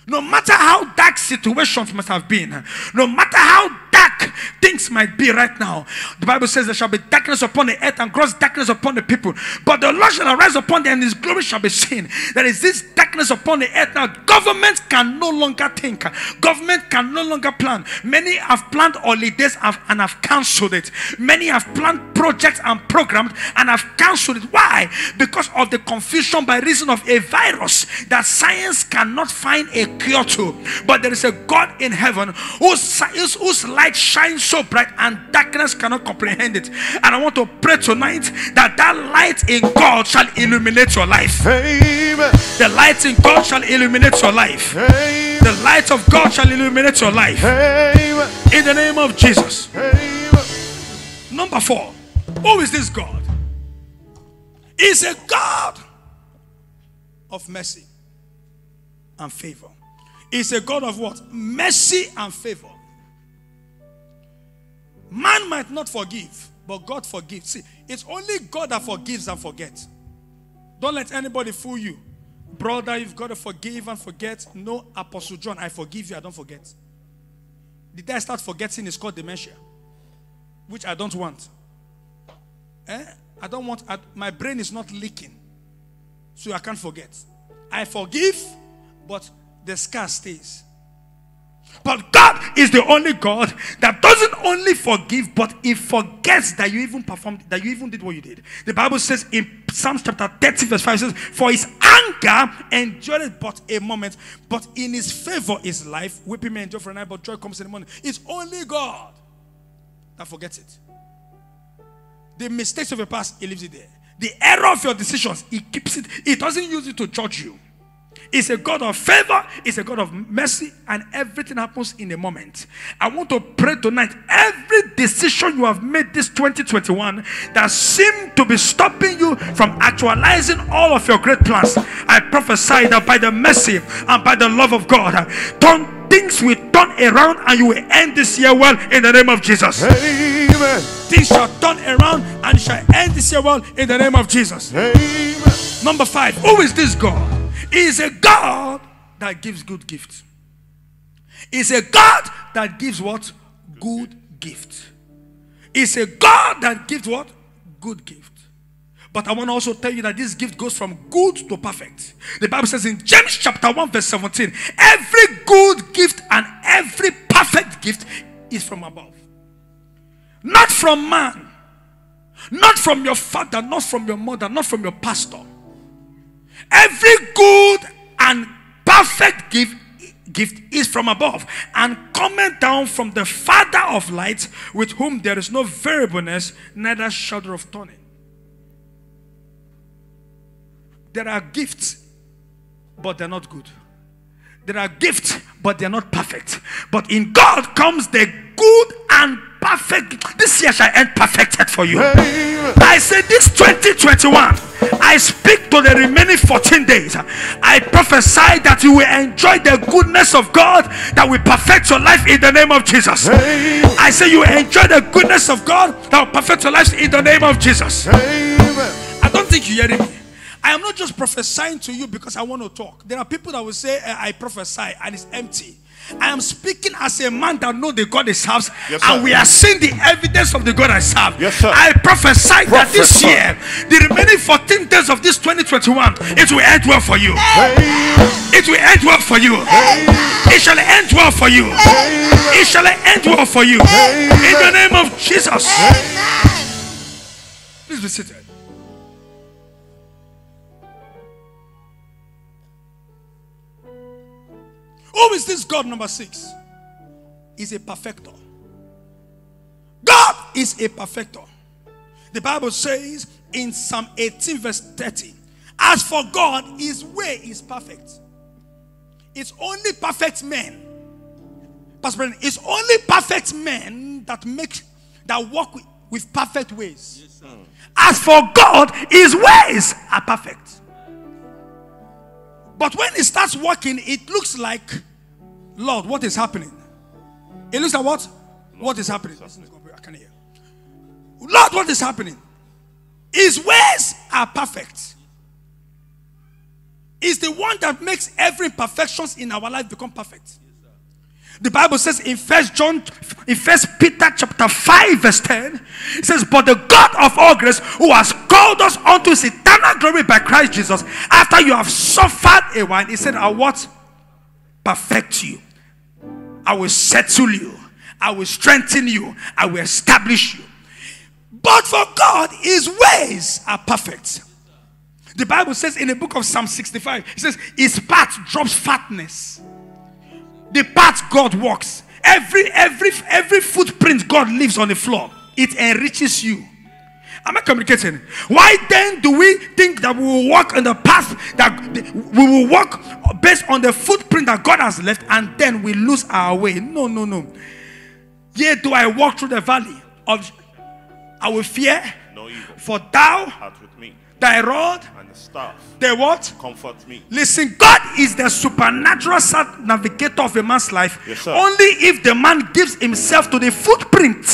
B: No matter how dark situations must have been, no matter how things might be right now, the Bible says there shall be darkness upon the earth and gross darkness upon the people. But the Lord shall arise upon them and his glory shall be seen. There is this darkness upon the earth now. Governments can no longer think, government can no longer plan. Many have planned holidays and have cancelled it. Many have planned projects and programs and have cancelled it. Why? Because of the confusion by reason of a virus that science cannot find a cure to. But there is a God in heaven whose, whose light shines so bright and darkness cannot comprehend it. And I want to pray tonight that that light in God shall illuminate your life.
A: Amen.
B: The light in God shall illuminate your life.
A: Amen.
B: The light of God shall illuminate your life.
A: Amen.
B: In the name of Jesus. Number four. Who is this God? He's a God of mercy and favor. He's a God of what? Mercy and favor. Man might not forgive, but God forgives. See, it's only God that forgives and forgets. Don't let anybody fool you. Brother, you've got to forgive and forget. No, Apostle John, I forgive you, I don't forget. The day I start forgetting is called dementia, which I don't want. Eh? I don't want, I, my brain is not leaking, so I can't forget. I forgive, but the scar stays. But God is the only God that doesn't only forgive, but He forgets that you even performed, that you even did what you did. The Bible says in Psalms chapter 30, verse 5 says, For his anger endured but a moment, but in his favor is life. Weeping may endure for a night, but joy comes in the morning. It's only God that forgets it. The mistakes of your past, He leaves it there. The error of your decisions, He keeps it. He doesn't use it to judge you. He's a God of favor, He's a God of mercy, and everything happens in a moment. I want to pray tonight. Every decision you have made this 2021 that seemed to be stopping you from actualizing all of your great plans, I prophesy that by the mercy and by the love of God, turn things will turn around and you will end this year well in the name of Jesus.
A: Amen.
B: Things shall turn around and shall end this year well in the name of Jesus.
A: Amen.
B: Number five, who is this God? Is a God that gives good gifts. Is a God that gives what? Good gift. He's a God that gives what? Good gift. But I want to also tell you that this gift goes from good to perfect. The Bible says in James chapter 1, verse 17, every good gift and every perfect gift is from above. Not from man. Not from your father, not from your mother, not from your pastor. Every good and perfect gift gift is from above and coming down from the Father of lights, with whom there is no variableness, neither shadow of turning. There are gifts, but they're not good. There are gifts, but they're not perfect. But in God comes the good and perfect. This year shall end perfected for you. I say this 2021, I speak to the remaining 14 days. I prophesy that you will enjoy the goodness of God that will perfect your life in the name of Jesus. I say you will enjoy the goodness of God that will perfect your life in the name of Jesus. I don't think you're hearing me. I am not just prophesying to you because I want to talk. There are people that will say, "Eh, I prophesy and it's empty. I am speaking as a man that know the God he serves,
A: Yes,
B: and we are seeing the evidence of the God I serve.
A: Yes, sir.
B: I prophesy that this year, the remaining 14 days of this 2021, it will end well for you.
A: Amen.
B: It will end well for you. It shall end well for you. It shall end well for you. In the name of Jesus. Please be seated. Who is this God number six? Is a perfecter. God is a perfecter. The Bible says in Psalm 18, verse 30, as for God, his way is perfect. It's only perfect men. Pastor Brennan, it's only perfect men that make that walk with, with perfect ways. As for God, his ways are perfect. But when it starts working, it looks like, Lord, what is happening? It looks like what? What is happening? I can hear. Lord, what is happening? His ways are perfect. Is the one that makes every imperfections in our life become perfect. The Bible says in First John, in First Peter chapter five verse ten, it says, "But the God of all grace, who has called us unto His eternal glory by Christ Jesus, after you have suffered a while, He said, I what perfect you, I will settle you, I will strengthen you, I will establish you." But for God, His ways are perfect. The Bible says in the book of Psalm 65, it says, His path drops fatness. The path God walks. Every every every footprint God leaves on the floor, it enriches you. Am I communicating? Why then do we think that we will walk on the path that we will walk based on the footprint that God has left and then we lose our way? No, no, no. Yet do I walk through the valley of I will fear,
A: No evil.
B: for thou,
A: Art with me.
B: thy rod,
A: staff
B: the what?
A: comfort me.
B: Listen, God is the supernatural navigator of a man's life.
A: Yes.
B: Only if the man gives himself to the footprint,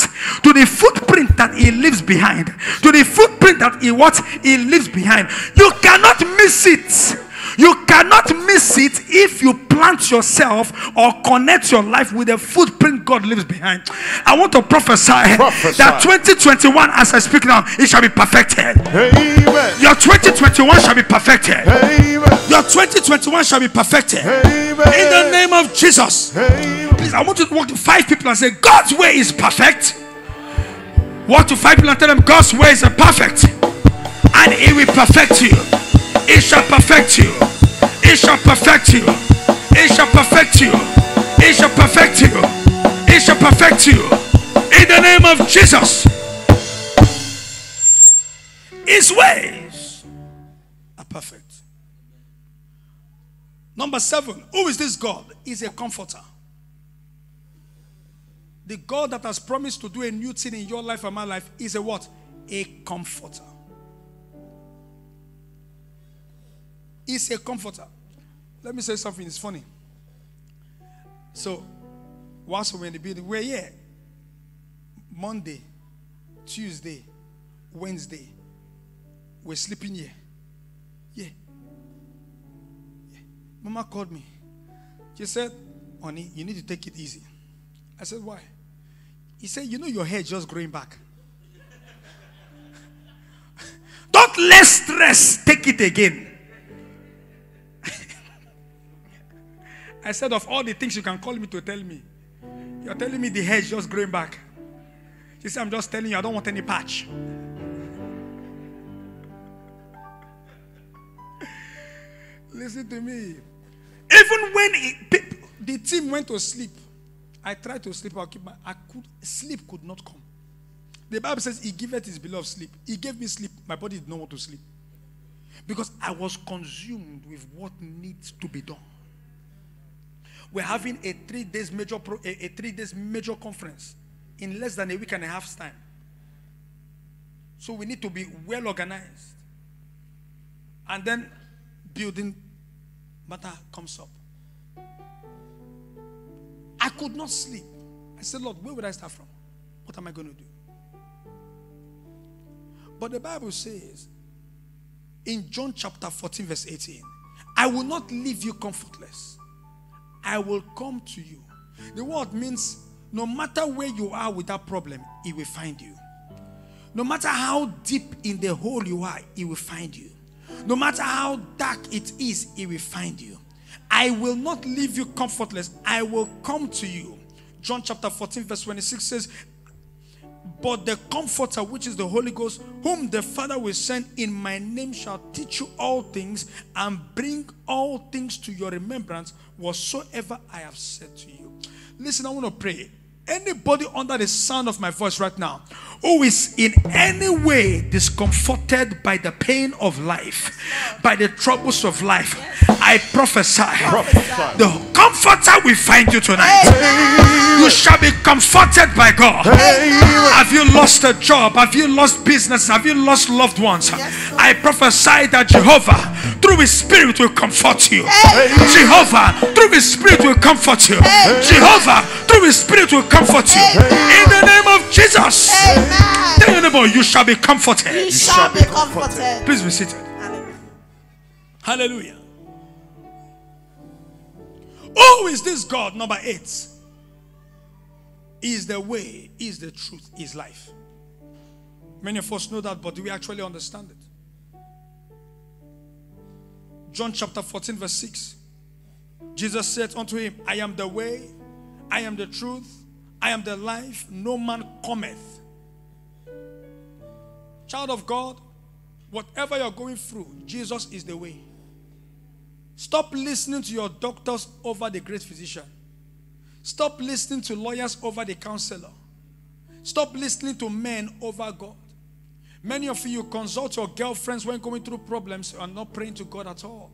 B: to the footprint that he leaves behind, to the footprint that he what he leaves behind. You cannot miss it. You cannot miss it if you plant yourself or connect your life with the footprint God leaves behind. I want to prophesy,
A: Prophesy.
B: that 2021, as I speak now, it shall be perfected.
A: Amen.
B: Your 2021 shall be perfected.
A: Amen.
B: Your 2021 shall be perfected.
A: Amen.
B: In the name of Jesus. Please, I want you to walk to five people and say, God's way is perfect. Walk to five people and tell them, God's way is perfect. And it will perfect you. It shall perfect you. It shall perfect you. It shall perfect you. It shall perfect you. It shall perfect you. In the name of Jesus. His ways are perfect. Number seven, who is this God? He's a comforter. The God that has promised to do a new thing in your life and my life is a what? A comforter. He's a comforter. Let me say something, it's funny. So, once we were in the building, we're here. Monday, Tuesday, Wednesday, we're sleeping here. Yeah. yeah. Mama called me. She said, Honey, you need to take it easy. I said, Why? He said, You know, your hair just growing back. Don't let stress take it again. I said, Of all the things you can call me to tell me, you're telling me the hair is just growing back. She said, I'm just telling you, I don't want any patch. Listen to me. Even when it, the team went to sleep, I tried to sleep. I, keep my, I could sleep could not come. The Bible says He giveth His beloved sleep. He gave me sleep. My body did not want to sleep because I was consumed with what needs to be done. We're having a three days major pro, a, a three days major conference in less than a week and a half's time. So we need to be well organized. And then building matter comes up. I could not sleep. I said, Lord, where would I start from? What am I going to do? But the Bible says in John chapter 14, verse 18, I will not leave you comfortless. I will come to you. The word means no matter where you are with that problem, it will find you. No matter how deep in the hole you are, it will find you. No matter how dark it is, it will find you. I will not leave you comfortless. I will come to you. John chapter 14, verse 26 says, But the Comforter, which is the Holy Ghost, whom the Father will send in my name, shall teach you all things and bring all things to your remembrance, whatsoever I have said to you. Listen, I want to pray. Anybody under the sound of my voice right now who is in any way discomforted by the pain of life, by the troubles of life, I prophesy, the comforter will find you tonight. You shall be comforted by God. Have you lost a job? Have you lost business? Have you lost loved ones? I prophesy that Jehovah, through His Spirit, will comfort you. Jehovah, through His Spirit, will comfort you. Jehovah, through His Spirit, will comfort you. In the name of Jesus.
D: Amen.
B: Tell your neighbor, you shall be comforted.
D: You shall be comforted.
B: Please be seated.
D: Hallelujah.
B: Hallelujah. Who is this God? Number eight. Is the way, is the truth, is life. Many of us know that, but do we actually understand it? John chapter 14, verse 6. Jesus said unto him, I am the way, I am the truth, I am the life, no man cometh. Child of God, whatever you're going through, Jesus is the way. Stop listening to your doctors over the great physician. Stop listening to lawyers over the counselor. Stop listening to men over God. Many of you consult your girlfriends when going through problems and not praying to God at all.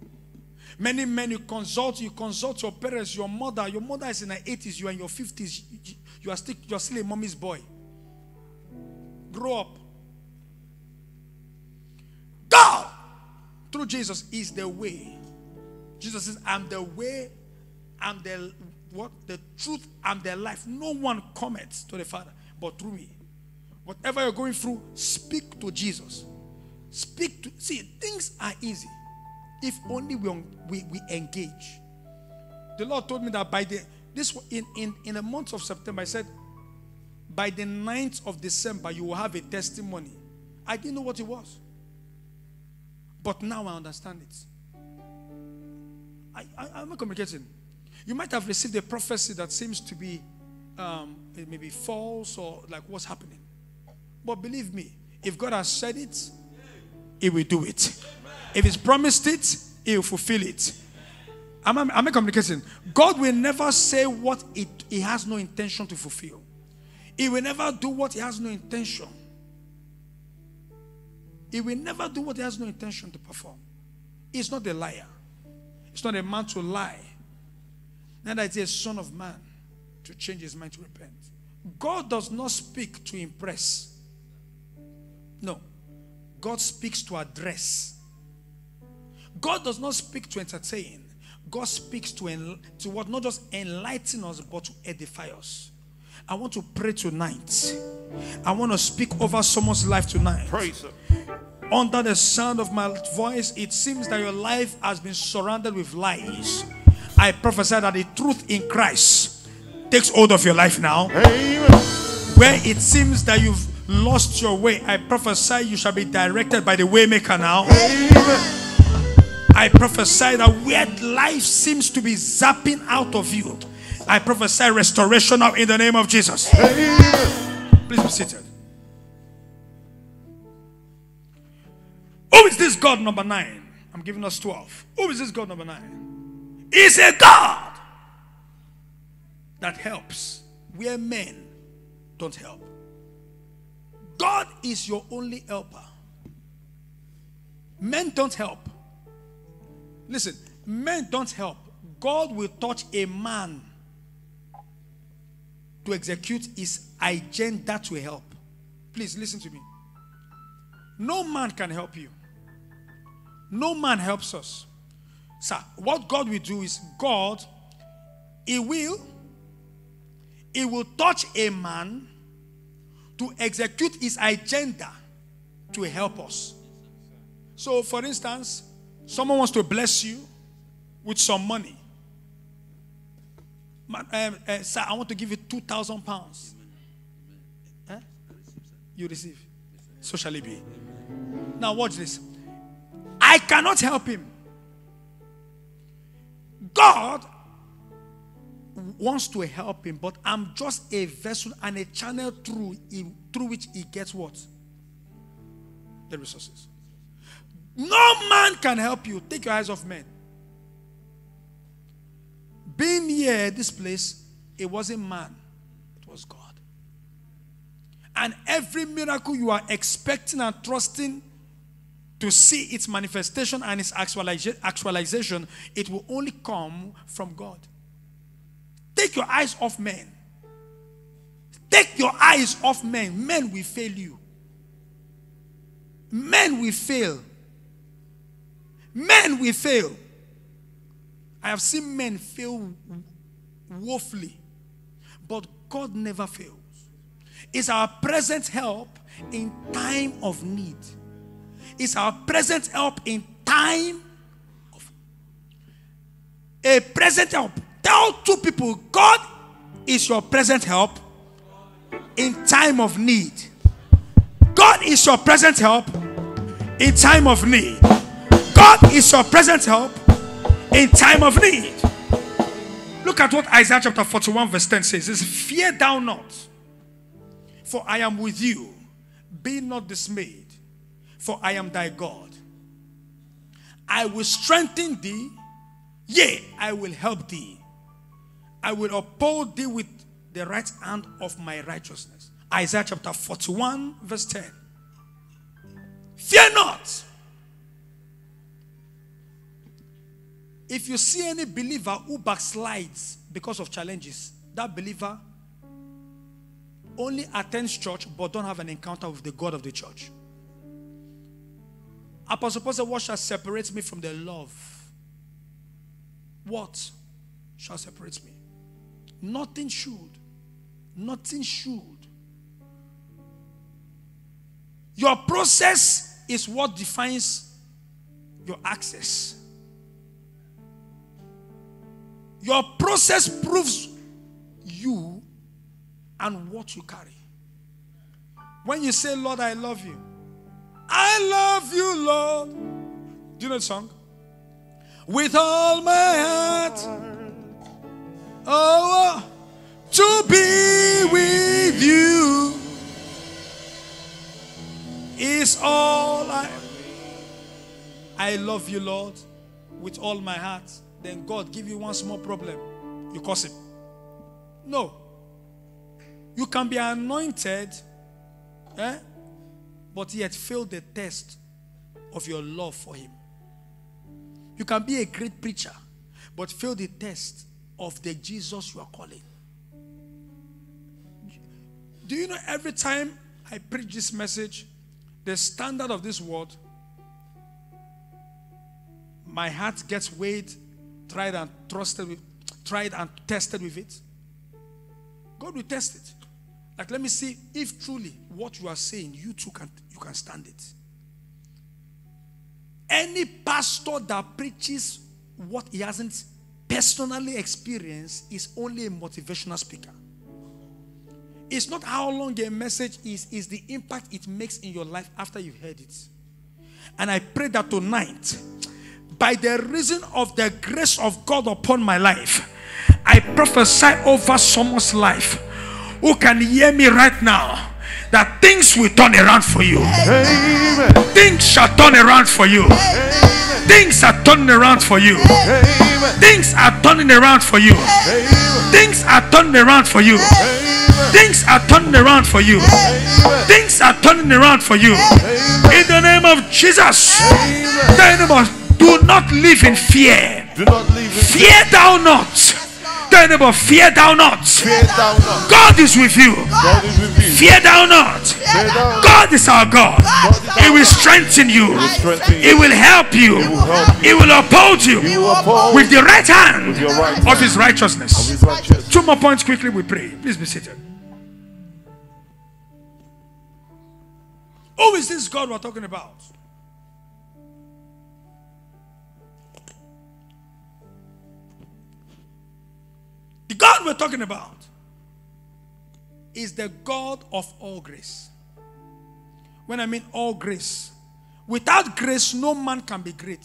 B: Many men you consult, you consult your parents, your mother. Your mother is in her 80s, you are in your 50s. You- are still, you are still a mommy's boy. Grow up. God, through Jesus, is the way. Jesus says, I'm the way, I'm the what? The truth, I'm the life. No one cometh to the Father but through me. Whatever you're going through, speak to Jesus. Speak to see things are easy if only we, we, we engage. The Lord told me that by the this in, in, in the month of September, I said, by the 9th of December, you will have a testimony. I didn't know what it was. But now I understand it. I, I, am not communicating. You might have received a prophecy that seems to be um, maybe false or like what's happening. But believe me, if God has said it, He will do it. If He's promised it, He will fulfill it. Am I, am I'm communicating? God will never say what it, He has no intention to fulfill. He will never do what He has no intention. He will never do what He has no intention to perform. He's not a liar. He's not a man to lie. Neither is he a son of man to change his mind to repent. God does not speak to impress. No. God speaks to address. God does not speak to entertain. God speaks to, en- to what not just enlighten us, but to edify us. I want to pray tonight. I want to speak over someone's life tonight.
A: Praise Him.
B: Under the sound of my voice, it seems that your life has been surrounded with lies. I prophesy that the truth in Christ takes hold of your life now.
A: Amen.
B: Where it seems that you've lost your way, I prophesy you shall be directed by the waymaker now. I prophesy that where life seems to be zapping out of you, I prophesy restoration now in the name of Jesus. Please be seated. Who is this God number nine? I'm giving us 12. Who is this God number nine? He's a God that helps where men don't help. God is your only helper. Men don't help. Listen, men don't help. God will touch a man to execute his agenda to help. Please listen to me. No man can help you. No man helps us. Sir, what God will do is God, He will, He will touch a man to execute his agenda to help us. So, for instance, someone wants to bless you with some money. Man, um, uh, sir, I want to give you 2,000 pounds. Eh? You receive. So shall it be. Now, watch this. I cannot help him. God wants to help him, but I'm just a vessel and a channel through, through which he gets what? The resources. No man can help you. Take your eyes off men. Being here, this place, it wasn't man, it was God. And every miracle you are expecting and trusting to see its manifestation and its actualization, it will only come from God. Take your eyes off men. Take your eyes off men. Men will fail you. Men will fail. Men will fail. I have seen men fail woefully, but God never fails. It's our present help in time of need. It's our present help in time of a present help. Tell two people, God is your present help in time of need. God is your present help in time of need. God is your present help in time of need. Look at what Isaiah chapter 41, verse 10 says. It says, Fear thou not, for I am with you. Be not dismayed, for I am thy God. I will strengthen thee, yea, I will help thee. I will uphold thee with the right hand of my righteousness. Isaiah chapter 41, verse 10. Fear not. If you see any believer who backslides because of challenges, that believer only attends church but don't have an encounter with the God of the church. Apostle Paul said, What shall separate me from the love? What shall separate me? Nothing should. Nothing should. Your process is what defines your access. Your process proves you and what you carry. When you say, Lord, I love you, I love you, Lord. Do you know the song? With all my heart. Oh, oh to be with you is all I. I love you, Lord, with all my heart then God give you one small problem, you cause him. No. You can be anointed, eh? but yet fail the test of your love for him. You can be a great preacher, but fail the test of the Jesus you are calling. Do you know every time I preach this message, the standard of this word, my heart gets weighed tried and trusted with, tried and tested with it? God will test it. Like, let me see if truly what you are saying, you too can you can stand it. Any pastor that preaches what he hasn't personally experienced is only a motivational speaker. It's not how long a message is, is the impact it makes in your life after you've heard it. And I pray that tonight by the reason of the grace of God upon my life, I prophesy over someone's life who can hear me right now that things will turn around for you. Amen. Things shall turn around for you. Amen. Things are turning around for you. Amen. Things are turning around for you. Things are turning around for you. Things are turning around for you. Things are turning around for you. In the name of Jesus. The name of do not live in fear.
A: Do not live in
B: fear. Fear thou not. Tell neighbor, fear thou not.
A: Fear thou not.
B: God is with you.
A: God is with you.
B: Fear thou not.
A: Fear thou not.
B: God is our God. God is our He will strengthen you. He will help you.
A: will help
B: He will uphold you
A: He will uphold
B: with the right hand
A: with your right
B: of his righteousness. Two more points quickly, we pray. Please be seated. Who is this God we're talking about? The God we're talking about is the God of all grace. When I mean all grace, without grace, no man can be great.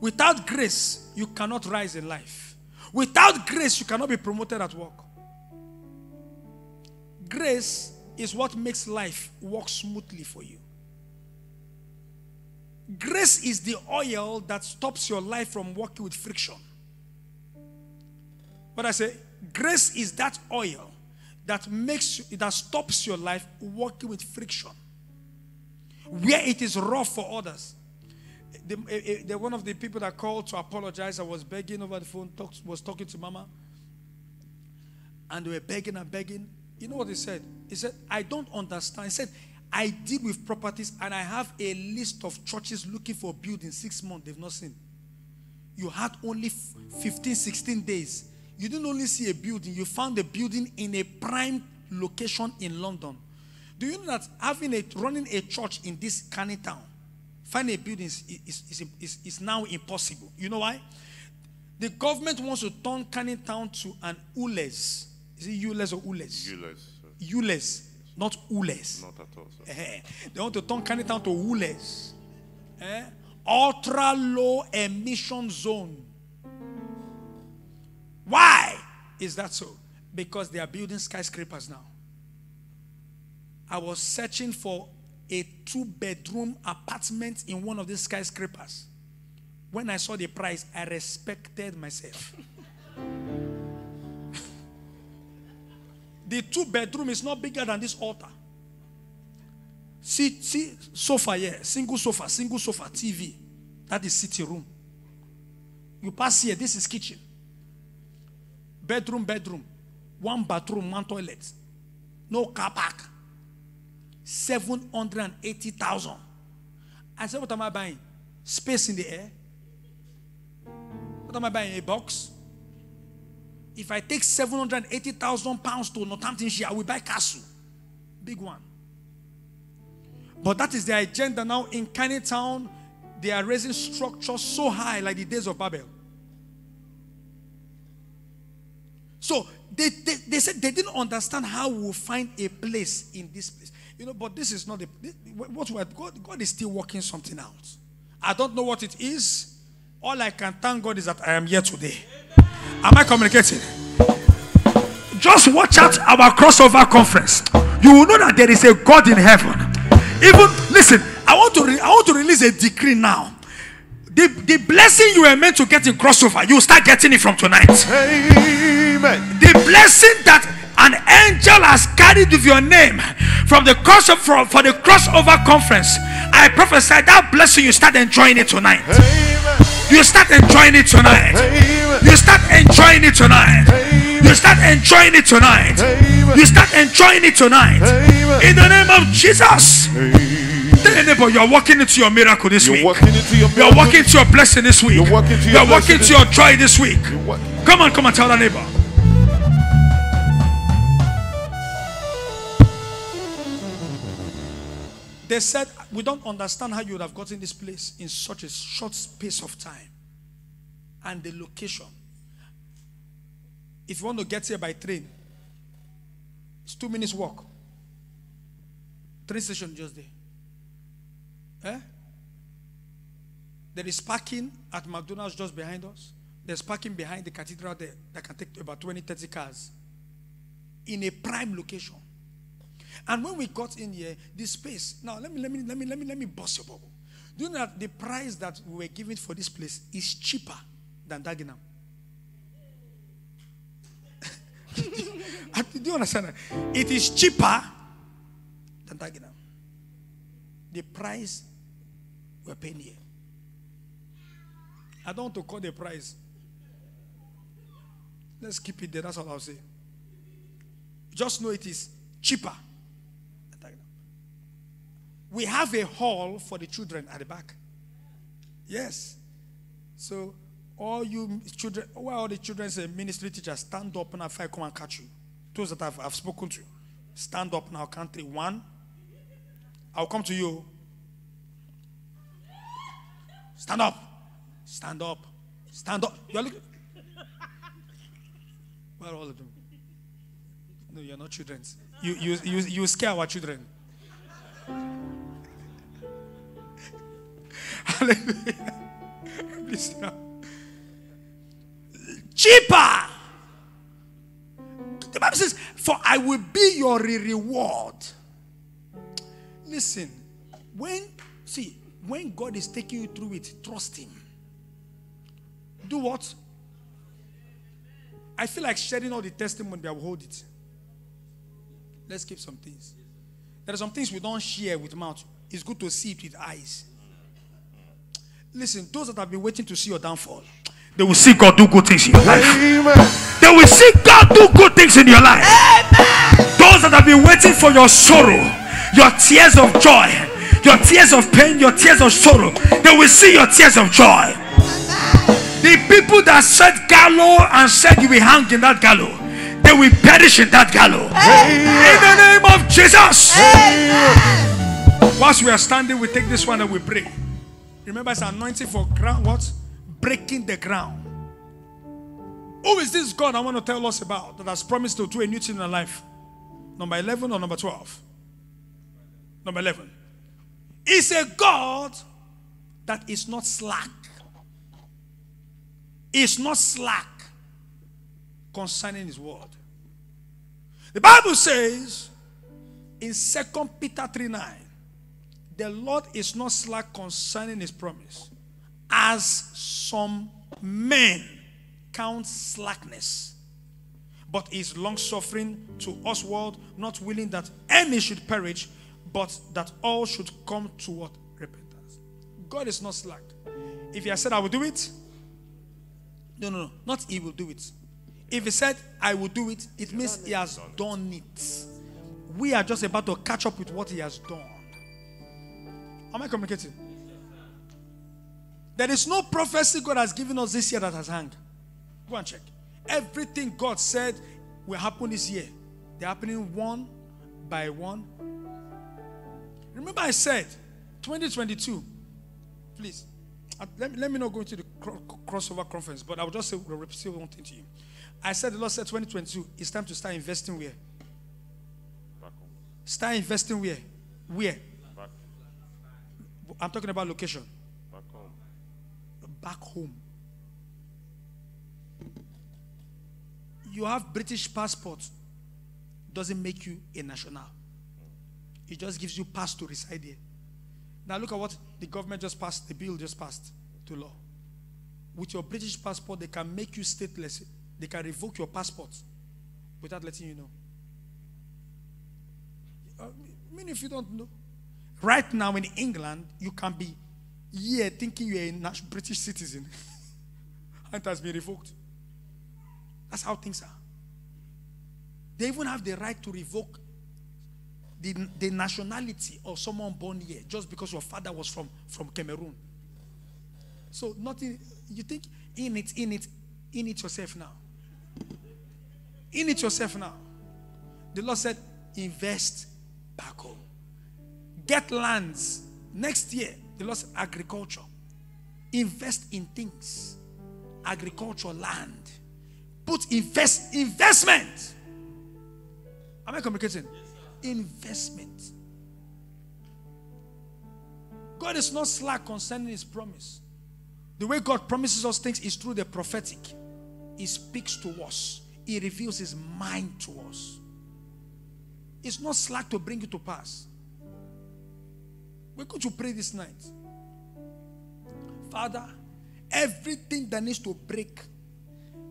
B: Without grace, you cannot rise in life. Without grace, you cannot be promoted at work. Grace is what makes life work smoothly for you. Grace is the oil that stops your life from working with friction. But I say, grace is that oil that makes that stops your life working with friction. Where it is rough for others. The, eh, eh, the- one of the people that called to apologize, I was begging over the phone, talked, was talking to Mama, and they were begging and begging. You know what he said? He said, I don't understand. He said, I deal with properties and I have a list of churches looking for building six months they've not seen. You had only f- 15, 16 days. You didn't only see a building, you found a building in a prime location in London. Do you know that having a running a church in this Canning Town, find a building is, is, is, is, now impossible. You know why? The government wants to turn Canning Town to an ULEZ. Is it ULEZ or ULEZ?
A: Useless.
B: ULEZ, not ULEZ.
A: Not at all, sir.
B: Eh, They want to turn Canning Town to ULEZ. Eh? Ultra low emission zone. Why is that so? Because they are building skyscrapers now. I was searching for a two bedroom apartment in one of these skyscrapers. When I saw the price, I respected myself. the two bedroom is not bigger than this altar. See, see, sofa here, single sofa, single sofa, TV. That is sitting room. You pass here, this is kitchen. Bedroom, bedroom. One bathroom, one toilet. No car park. 780,000. I said, what am I buying? Space in the air? What am I buying? A box? If I take 780,000 pounds to Northamptonshire, I will buy castle. Big one. But that is the agenda now in Canning Town. They are raising structures so high like the days of Babel. So they, they, they said they didn't understand how we will find a place in this place. You know, but this is not the what we God, God is still working something out. I don't know what it is. All I can thank God is that I am here today. Am I communicating? Just watch out our crossover conference. You will know that there is a God in heaven. Even listen, I want to re- I want to release a decree now. The, the blessing you were meant to get in crossover, you start getting it from tonight.
A: Amen.
B: The blessing that an angel has carried with your name from the crossover for, for the crossover conference. I prophesy that blessing you start enjoying it tonight.
A: Amen.
B: You start enjoying it tonight.
A: Amen.
B: You start enjoying it tonight.
A: Amen.
B: You start enjoying it tonight. You start enjoying it tonight. In the name of Jesus.
A: Amen.
B: Tell your neighbor you are walking into your miracle this
A: You're
B: week.
A: walking into your
B: You are walking into your blessing this week.
A: You're walking to
B: You
A: your
B: are walking to your joy this week. Come on, come on, tell that neighbor. They said, We don't understand how you would have gotten this place in such a short space of time. And the location. If you want to get here by train, it's two minutes walk. Train station just there. Eh? There is parking at McDonald's just behind us. There's parking behind the cathedral there that can take about 20, 30 cars in a prime location. And when we got in here, this space. Now let me let me let me let me let me bust your bubble. Do you know that the price that we were giving for this place is cheaper than Dagenham? do you understand that? It is cheaper than Dagenham. The price we're paying here. I don't want to call the price. Let's keep it there. That's all I'll say. Just know it is cheaper. We have a hall for the children at the back. Yes. So all you children, where all the children say ministry teachers stand up and if I come and catch you. Those that I've, I've spoken to, stand up now. country. One. I'll come to you. Stand up. Stand up. Stand up. You're looking. Where are all of them? No, you're not children. You, you, you, you scare our children. Hallelujah. Cheaper. The Bible says, For I will be your reward. Listen, when, see, when God is taking you through it, trust Him. Do what? I feel like sharing all the testimony, I will hold it. Let's keep some things. There are some things we don't share with mouth. It's good to see it with eyes. Listen, those that have been waiting to see your downfall, they will see God do good things in your life.
A: Amen.
B: They will see God do good things in your life. Those that have been waiting for your sorrow, your tears of joy, your tears of pain, your tears of sorrow, they will see your tears of joy. The people that set gallows and said you will hang in that gallows, they will perish in that gallows. In the name of Jesus. Whilst we are standing, we take this one and we pray. Remember, it's anointing for ground. What? Breaking the ground. Who is this God I want to tell us about that has promised to do a new thing in our life? Number 11 or number 12? Number 11. Is a God that is not slack. Is not slack concerning his word. The Bible says in 2 Peter 3 9, the Lord is not slack concerning his promise, as some men count slackness, but is long suffering to us world, not willing that any should perish, but that all should come to what? Repentance. God is not slack. If he has said, I will do it, no, no, no, not he will do it. If he said, I will do it, it means he has done it. We are just about to catch up with what he has done. Am I communicating? There is no prophecy God has given us this year that has hanged. Go and check. Everything God said will happen this year. They're happening one by one. Remember, I said 2022. Please, uh, let me, let me not go into the cro- crossover conference, but I'll just say, one thing to you. I said the Lord said 2022, it's time to start investing where? Start investing where? Where? I'm talking about location. Back home. Back home. You have British passport doesn't make you a national. It just gives you pass to reside here. Now look at what the government just passed, the bill just passed to law. With your British passport, they can make you stateless. They can revoke your passport without letting you know. Uh, I mean, if you don't know, right now in England, you can be here thinking you're a British citizen, and it has been revoked. That's how things are. They even have the right to revoke the, the nationality of someone born here just because your father was from, from Cameroon. So nothing, you think in it, in it, in it yourself now. In it yourself now. The Lord said, invest back home. Get lands. Next year, the Lord said, agriculture. Invest in things. Agriculture, land. Put invest investment. Am I communicating? Investment. God is not slack concerning his promise. The way God promises us things is through the prophetic. He speaks to us. He reveals his mind to us. It's not slack to bring it to pass. We're going to pray this night. Father, everything that needs to break,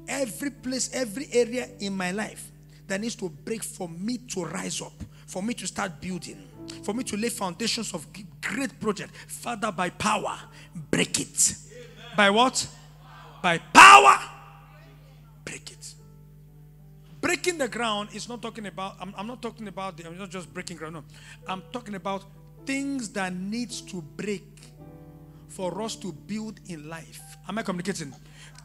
B: every place, every area in my life that needs to break for me to rise up, for me to start building, for me to lay foundations of great project. Father, by power, break it. By what? By power, break it. breaking the ground is not talking about, I'm, I'm not talking about, the, I'm not just breaking ground, no. I'm talking about things that needs to break for us to build in life. Am I communicating?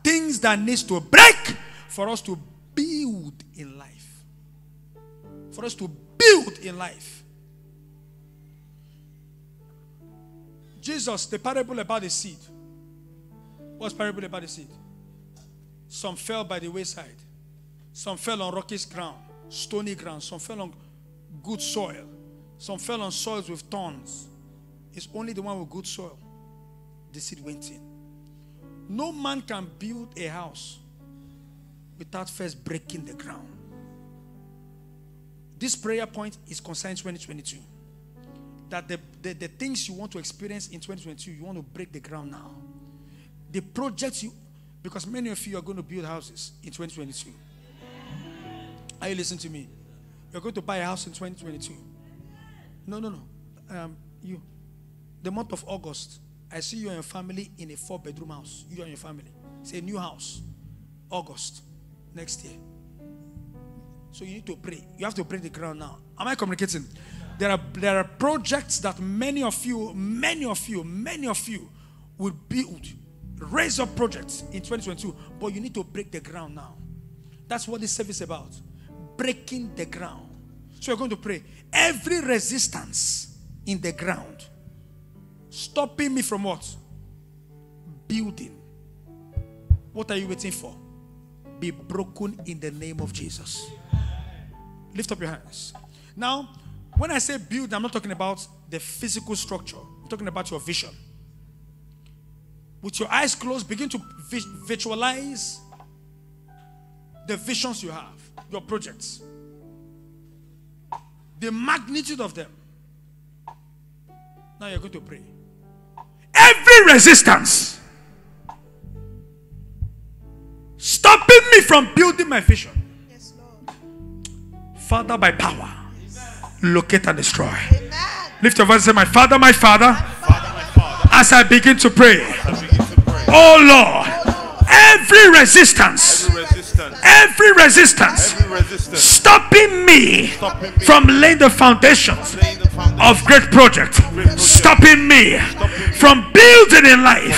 B: Things that needs to break for us to build in life. For us to build in life. Jesus, the parable about the seed. What's parable about the seed? Some fell by the wayside. Some fell on rocky ground, stony ground. Some fell on good soil. Some fell on soils with thorns. It's only the one with good soil. The seed went in. No man can build a house without first breaking the ground. This prayer point is concerned 2022. That the, the, the things you want to experience in 2022, you want to break the ground now. The projects you, because many of you are going to build houses in 2022. Are you listening to me? You're going to buy a house in 2022. No, no, no. Um, you. The month of August, I see you and your family in a four bedroom house. You and your family. It's a new house. August next year. So you need to pray. You have to break the ground now. Am I communicating? There are there are projects that many of you, many of you, many of you will build, raise up projects in 2022, but you need to break the ground now. That's what this service is about. Breaking the ground. So you're going to pray. Every resistance in the ground stopping me from what? Building. What are you waiting for? Be broken in the name of Jesus. Lift up your hands. Now, when I say build, I'm not talking about the physical structure, I'm talking about your vision. With your eyes closed, begin to vi- visualize the visions you have, your projects, the magnitude of them. Now you're going to pray. Every resistance stopping me from building my vision.
D: Lord.
B: Father, by power, locate and destroy.
D: Amen.
B: Lift your voice and say, My Father, my Father,
A: Father, my Father,
B: as I begin to pray,
A: begin to pray.
B: Oh, oh Lord, every resistance,
A: Every resistance,
B: every resistance
A: every resistance,
B: stopping me
A: stopping me.
B: from laying the foundations
A: laying the foundation
B: of great project, stopping me from building in life.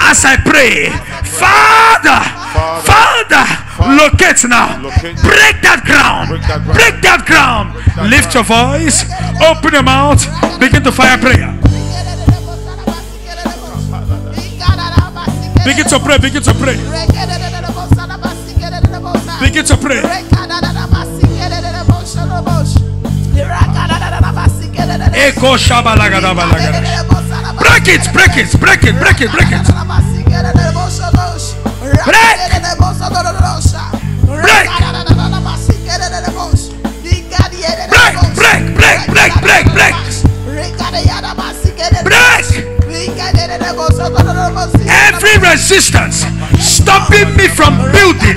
B: As I pray, Father, Father, locate now, break that ground, break that ground. Lift your voice, open your mouth, begin to fire prayer. Begin to pray, begin to pray, begin to pray. Shabalagadabalagada. Break it, break it, break it, break it, break it. Break, break, break, break, break, break. Break Break. every resistance stopping me from building,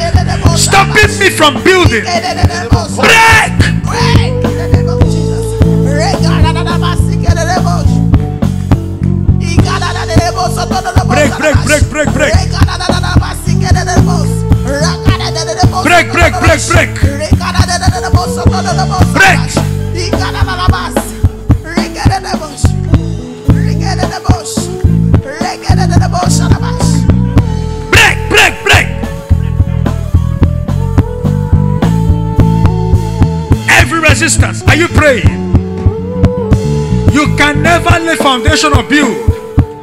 B: stopping me from building. Break. Break, break, break, break, break. Break, break, break, break. Break. Break, break, break. Every resistance. Are you praying? You can never lay foundation or build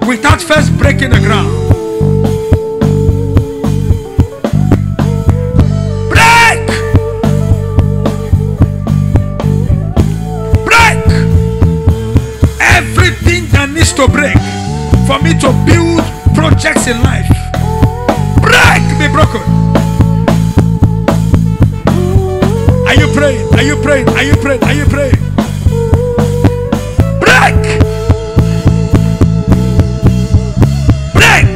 B: without first breaking the ground. Needs to break for me to build projects in life. Break, be broken. Are you praying? Are you praying? Are you praying? Are you praying? Break! Break!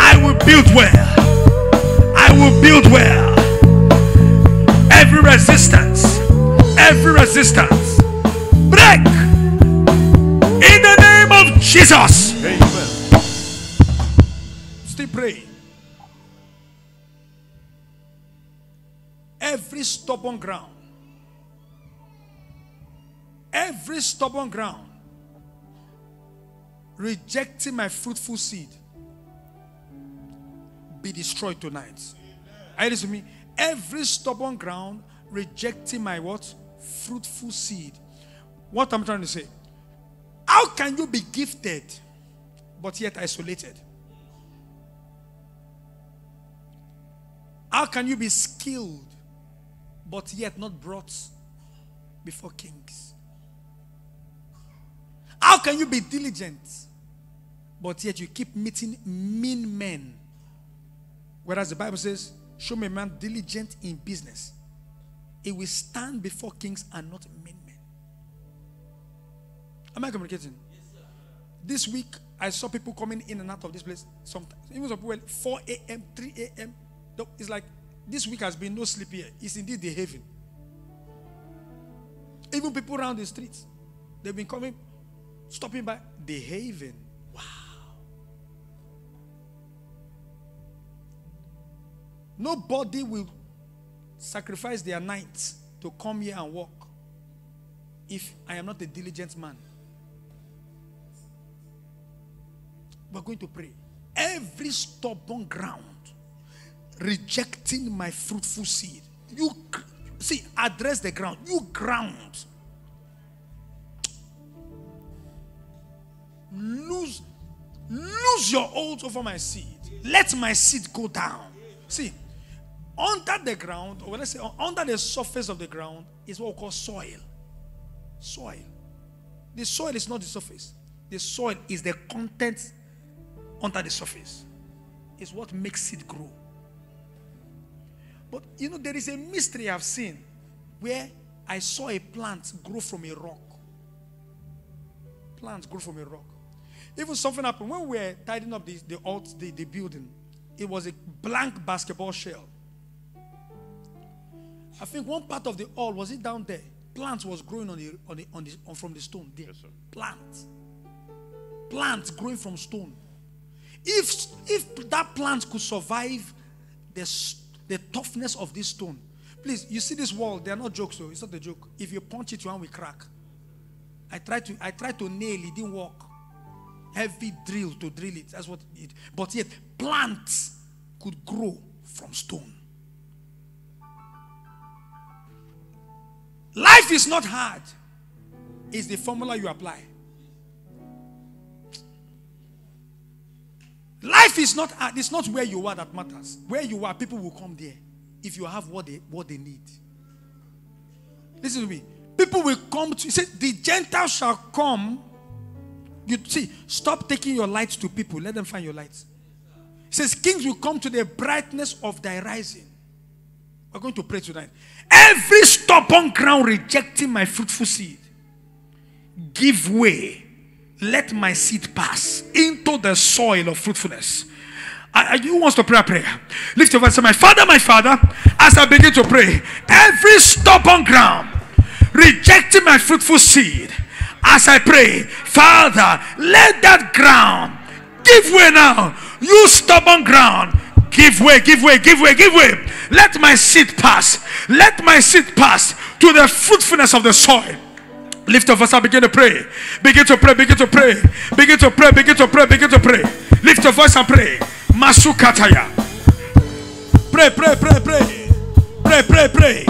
B: I will build well. I will build well. Every resistance, every resistance, break! Jesus.
A: Amen.
B: Still praying. every stubborn ground, every stubborn ground rejecting my fruitful seed be destroyed tonight. Are you listening to me? Every stubborn ground rejecting my what? Fruitful seed. What I'm trying to say. How can you be gifted but yet isolated? How can you be skilled but yet not brought before kings? How can you be diligent but yet you keep meeting mean men? Whereas the Bible says, Show me a man diligent in business. He will stand before kings and not men. Am I communicating? Yes, This week, I saw people coming in and out of this place. Sometimes, even some people, 4 a.m., 3 a.m. It's like this week has been no sleep here. It's indeed the haven. Even people around the streets, they've been coming, stopping by the haven. Wow. Nobody will sacrifice their nights to come here and work if I am not a diligent man. We're going to pray. Every stubborn ground rejecting my fruitful seed. You see, address the ground. You ground. Lose, lose your hold over my seed. Let my seed go down. See, under the ground, or let's say under the surface of the ground, is what we call soil. Soil. The soil is not the surface. The soil is the content under the surface. is what makes it grow. But you know, there is a mystery I've seen where I saw a plant grow from a rock. Plants grow from a rock. Even something happened when we were tidying up the, the alt, the, the building. It was a blank basketball shell. I think one part of the hall was it down there. Plants was growing on the on the on the on, from the stone there. Plants. Plants growing from stone. If if that plant could survive the the toughness of this stone, please, you see this wall. They are not jokes, so it's not a joke. If you punch it, hand will crack. I tried to I tried to nail it, didn't work. Heavy drill to drill it. That's what it. But yet, plants could grow from stone. Life is not hard. It's the formula you apply. Life is not hard. It's not where you are that matters. Where you are, people will come there if you have what they what they need. Listen to me. People will come to say the Gentiles shall come. You see, stop taking your light to people. Let them find your light. He says, Kings will come to the brightness of thy rising. We're going to pray tonight. Every stubborn ground rejecting my fruitful seed, give way. Let my seed pass into the soil of fruitfulness. I, I- who wants to pray a prayer? Lift your voice and say, My Father, my Father, as I begin to pray, every stubborn ground rejecting my fruitful seed, as I pray, Father, let that ground give way now. You stubborn ground, give way, give way, give way, give way. Let my seed pass. Let my seed pass to the fruitfulness of the soil. Lift your voice and begin to pray. Begin to pray, begin to pray. Begin to pray, begin to pray, begin to pray. Lift your voice and pray. Masukataya. Pray, pray, pray, pray. Pray, pray, pray.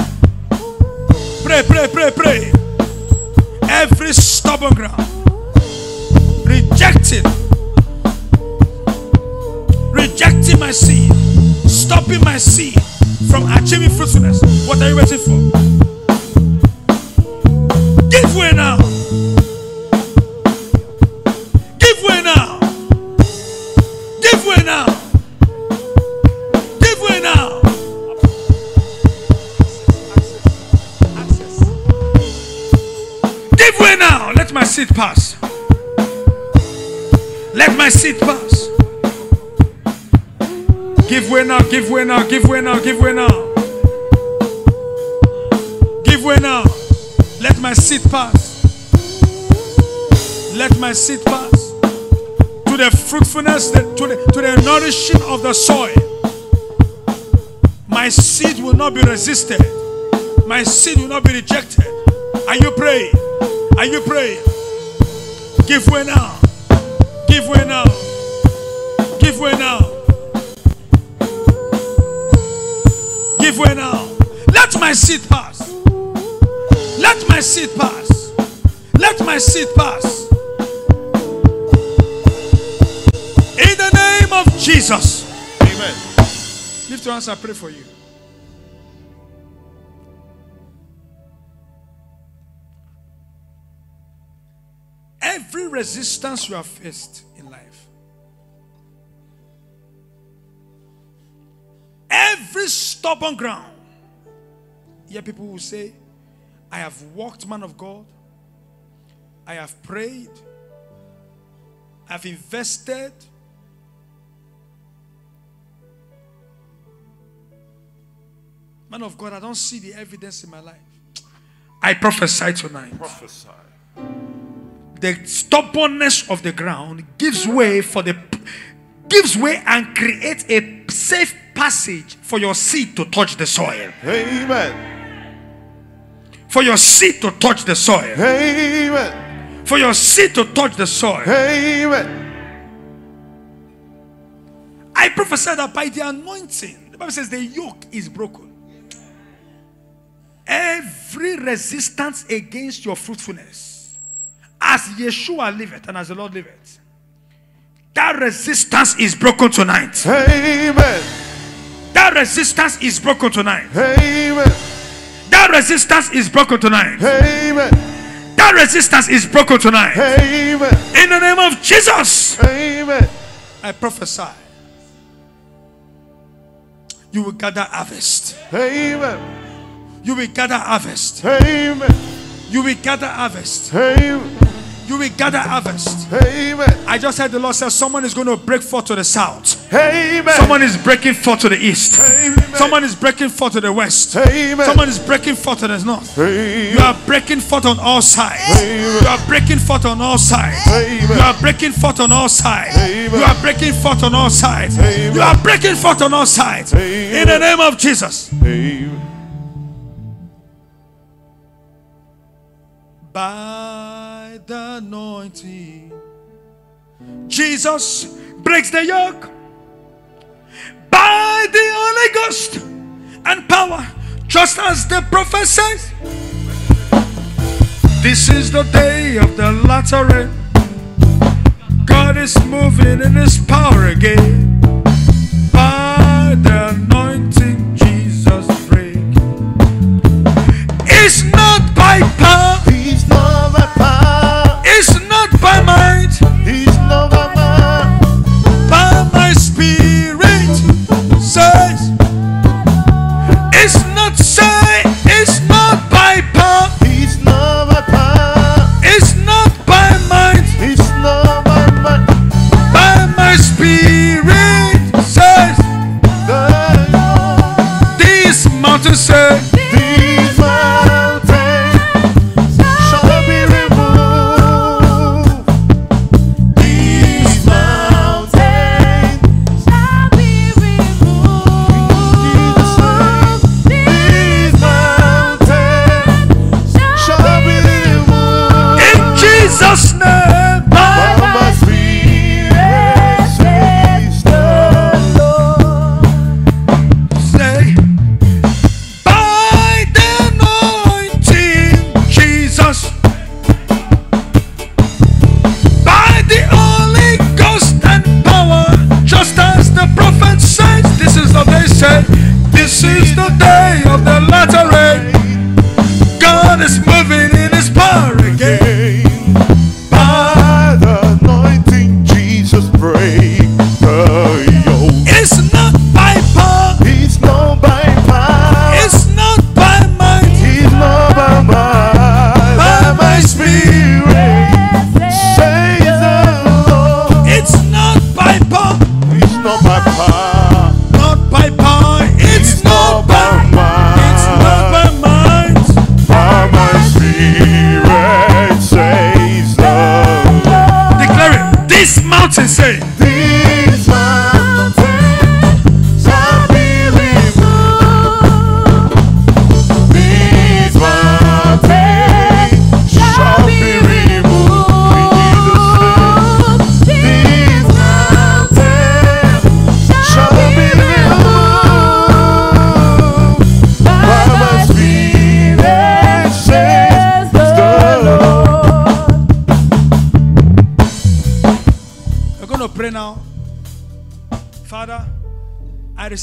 B: Pray, pray, pray, pray. Every stubborn ground. Rejecting. Rejecting my seed. Stopping my seed from achieving fruitfulness. What are you waiting for? Give way now. Give way now. Give way now. Give way now. Give way now. Let my seat pass. Let my seat pass. Give way now. Give way now. Give way now. Give way now. Give way now. Let my seat pass. Let my seed pass to the fruitfulness, to the, to the nourishing of the soil. My seed will not be resisted. My seed will not be rejected. Are you praying? Are you praying? Give way now. Give way now. Give way now. Give way now. Let my seed pass. Let my seed pass. Let my seed pass. In the name of Jesus.
A: Amen.
B: Lift your hands, I pray for you. Every resistance you have faced in life, every stubborn ground, here people will say, I have walked, man of God, I have prayed, I've invested. Man of God, I don't see the evidence in my life. I prophesy tonight.
A: Prophesy.
B: The stubbornness of the ground gives way for the gives way and creates a safe passage for your seed to touch the soil.
A: Amen.
B: For your seed to touch the soil.
A: Amen.
B: For your seed to touch the soil.
A: Amen.
B: I prophesy that by the anointing, the Bible says the yoke is broken. Every resistance against your fruitfulness, as Yeshua liveth and as the Lord liveth, that resistance is broken tonight.
A: Amen.
B: That resistance is broken tonight.
A: Amen.
B: That resistance is broken tonight.
A: Amen.
B: That resistance is broken tonight.
A: Amen.
B: In the name of Jesus,
A: Amen.
B: I prophesy. You will gather harvest.
A: Amen.
B: You will gather harvest.
A: Amen.
B: You will gather harvest.
A: Amen.
B: You will gather harvest.
A: Amen.
B: I just heard the Lord say someone is going to break forth to the south.
A: Amen.
B: Someone is breaking forth to the east.
A: Amen.
B: Someone is breaking forth to the west.
A: Amen.
B: Someone is breaking forth to the north.
A: Amen.
B: You are breaking forth on all sides.
A: Amen.
B: You are breaking forth on all sides.
A: Amen.
B: You are breaking forth on all sides.
A: Amen.
B: You are breaking forth on all sides.
A: Amen.
B: You are breaking forth on all sides.
A: Amen.
B: In the name of Jesus.
A: Amen.
B: By the anointing, Jesus breaks the yoke. By the Holy Ghost and power, just as the prophet says. This is the day of the latter. God is moving in His power again. By the anointing, Jesus break. It's not by power.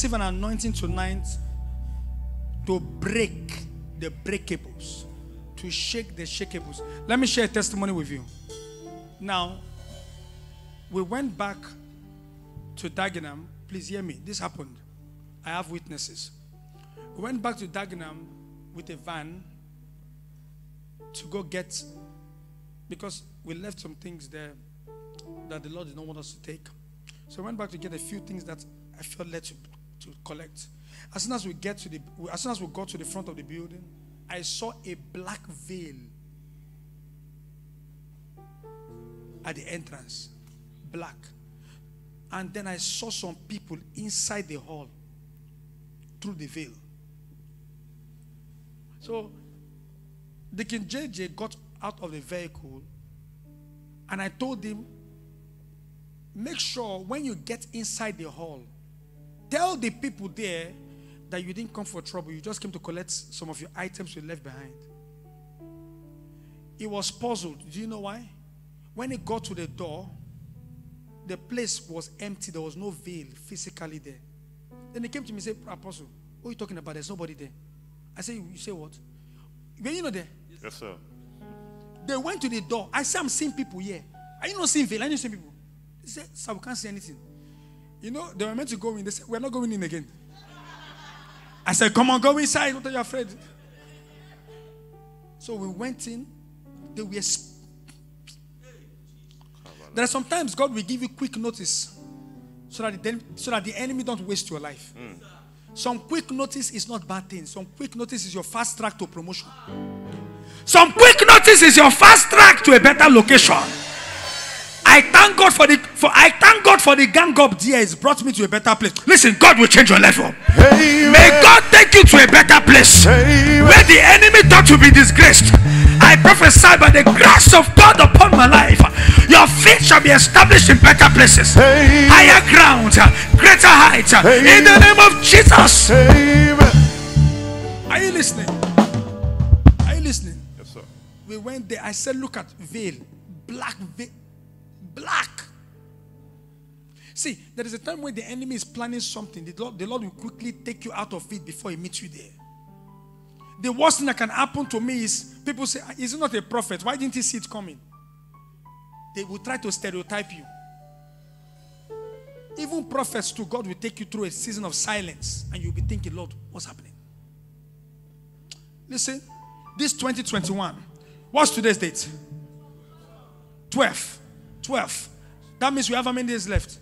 B: Receive an anointing tonight to break the breakables, to shake the shakables. Let me share a testimony with you. Now, we went back to Dagenham. Please hear me. This happened. I have witnesses. We went back to Dagenham with a van to go get, because we left some things there that the Lord did not want us to take. So I went back to get a few things that I felt led to, to collect. As soon as we get to the, as soon as we got to the front of the building, I saw a black veil at the entrance, black. And then I saw some people inside the hall through the veil. So the King JJ got out of the vehicle and I told him, make sure when you get inside the hall, tell the people there that you didn't come for trouble, you just came to collect some of your items you left behind. He was puzzled. Do you know why? When he got to the door, the place was empty. There was no veil physically there. Then he came to me and said, Apostle, what are you talking about? There's nobody there. I said, You say what? Were you not there?
A: Yes, sir.
B: They went to the door. I said, I'm seeing people here. Are you not seeing veil? Are you seeing people? He said, Sir, we can't see anything. You know, they were meant to go in. They said, We're not going in again. I said, Come on, go inside. What are you afraid? So we went in. They were. Sp- there are sometimes God will give you quick notice so that, the, so that the enemy don't waste your life. Hmm. Some quick notice is not bad thing. Some quick notice is your fast track to promotion. Some quick notice is your fast track to a better location. I thank God for the for I thank God for the gang up there. It's brought me to a better place. Listen, God will change your level.
A: Amen.
B: May God take you to a better place
A: Amen.
B: where the enemy thought to be disgraced. I prophesy by the grace of God upon my life. Your feet shall be established in better places,
A: Amen.
B: higher ground, greater heights. In the name of Jesus. Are you listening? Are you listening?
A: Yes, sir.
B: We went there. I said, Look at veil, black veil, black. See, there is a time when the enemy is planning something. The Lord, the Lord will quickly take you out of it before He meets you there. The worst thing that can happen to me is people say, ah, Is he not a prophet? Why didn't he see it coming? They will try to stereotype you. Even prophets, to God, will take you through a season of silence and you'll be thinking, Lord, what's happening? Listen, this 2021, what's today's date? 12. 12. That means we have how many days left?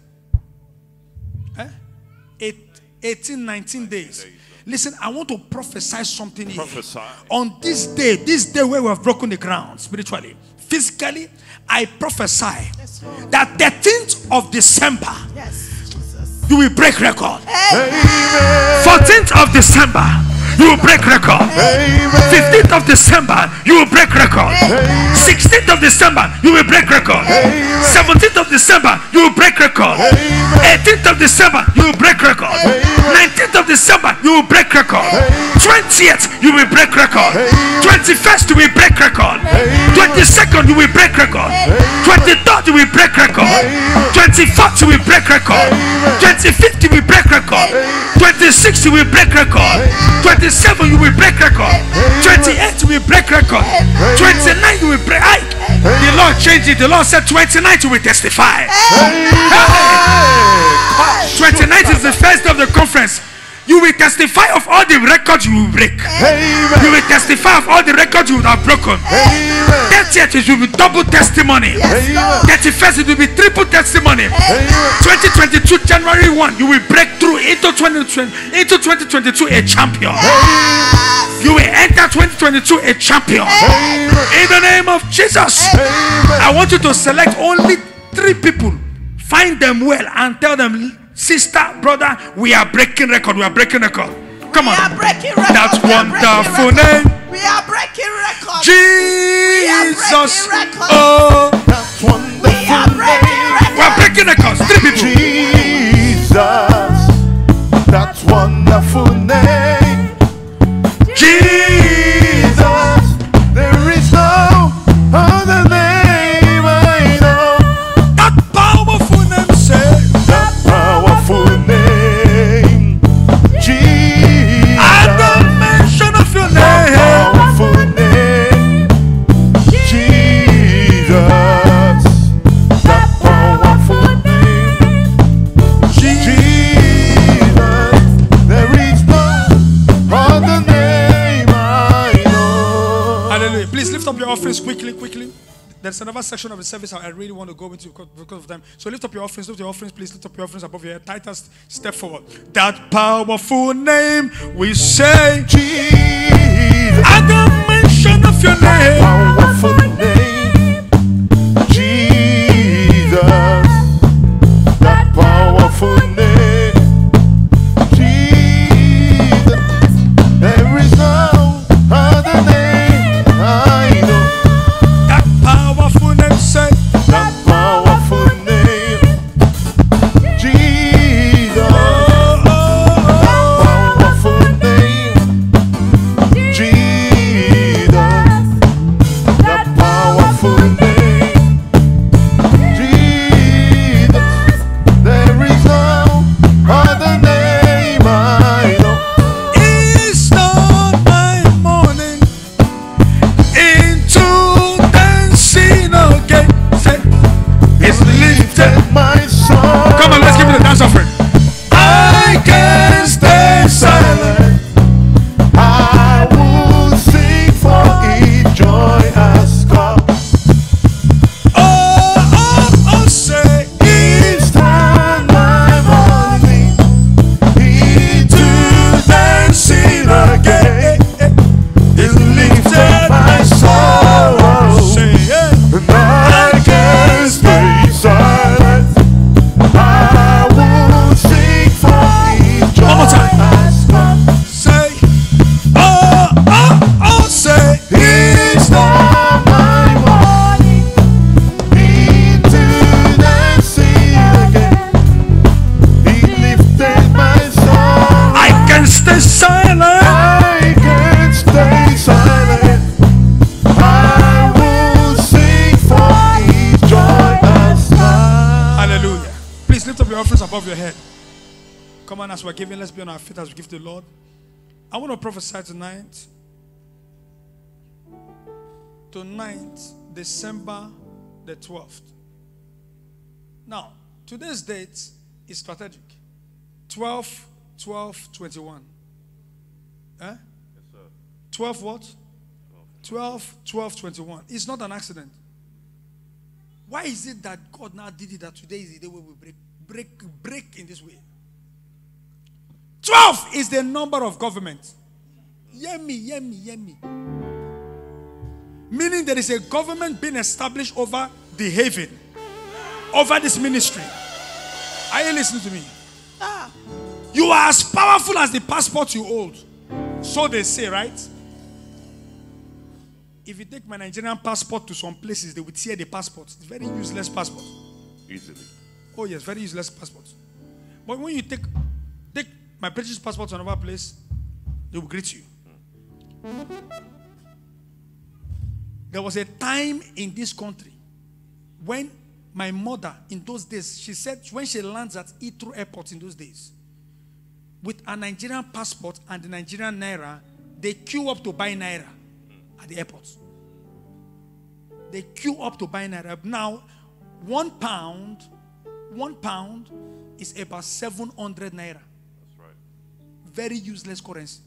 B: Eh? Eight, 18, 19 days. Listen, I want to prophesy something here. On this day, this day where we have broken the ground spiritually, physically, I prophesy
D: Yes, Lord.
B: that 13th of December,
D: Yes, Jesus.
B: you will break record.
A: Amen.
B: 14th of December, you will break record.
A: Amen.
B: 15th of December, you will break record. 16th of December, you will break record. 17th of December, you will break record. 18th of December, you will break record. 19th of December, you will break record. 20th, you will break record. 21st, you will break record. 22nd, you will break record. 23rd, you will break record. 24th, you will break record. 25th, you will break record. 26th, you will break record. 27, you will break record. 28, you will break record. 29, you will break. Aye. The Lord changed it. The Lord said, 29, you will testify. 29 is the first day of the conference. You will testify of all the records you will break. You will testify of all the records you have broken.
A: Amen.
B: 30th, it will be double testimony.
D: Yes, Lord.
B: 31st, it will be triple testimony. 2022 January 1, you will break through into 2020, into 2022 a champion. You will enter 2022 a champion. In the name of Jesus. I want you to select only three people. Find them well and tell them, sister, brother, we are breaking record. We are breaking record. Come
D: We
B: on.
D: are breaking records.
B: That's
D: We
B: wonderful
D: records.
B: name.
D: We are breaking record.
B: Jesus.
D: breaking records.
B: Oh,
A: That's
D: We are
A: wonderful.
D: breaking records.
B: we're breaking records. Three people.
A: Jesus. That's wonderful name. Jesus.
B: Up your offerings quickly, quickly. There's another section of the service I really want to go into because, of time. So lift up your offerings, lift your offerings, please lift up your offerings above your head. Titus, step forward. That powerful name we say
A: Jesus,
B: at the mention of your name.
A: powerful name.
B: Let's be on our feet as we give to the Lord. I want to prophesy tonight. Tonight, December the 12th. Now, today's date is strategic 12, 12, 21. Eh? 12 what? 12, 12, 21. It's not an accident. Why is it that God now did it that today is the day where we break, break, break in this way? 12 is the number of government. Hear me, hear me, hear me. Meaning there is a government being established over the haven, over this ministry. Are you listening to me? Ah. You are as powerful as the passport you hold. So they say, right? If you take my Nigerian passport to some places, they will tear the passport. It's very useless passport.
A: Easily.
B: Oh yes, very useless passport. But when you take take my British passport to another place, they will greet you. There was a time in this country when my mother, in those days, she said when she lands at Heathrow Airport in those days, with a Nigerian passport and the Nigerian naira, they queue up to buy naira at the airport. They queue up to buy naira. Now, one pound, one pound is about 700 naira. Very useless currency.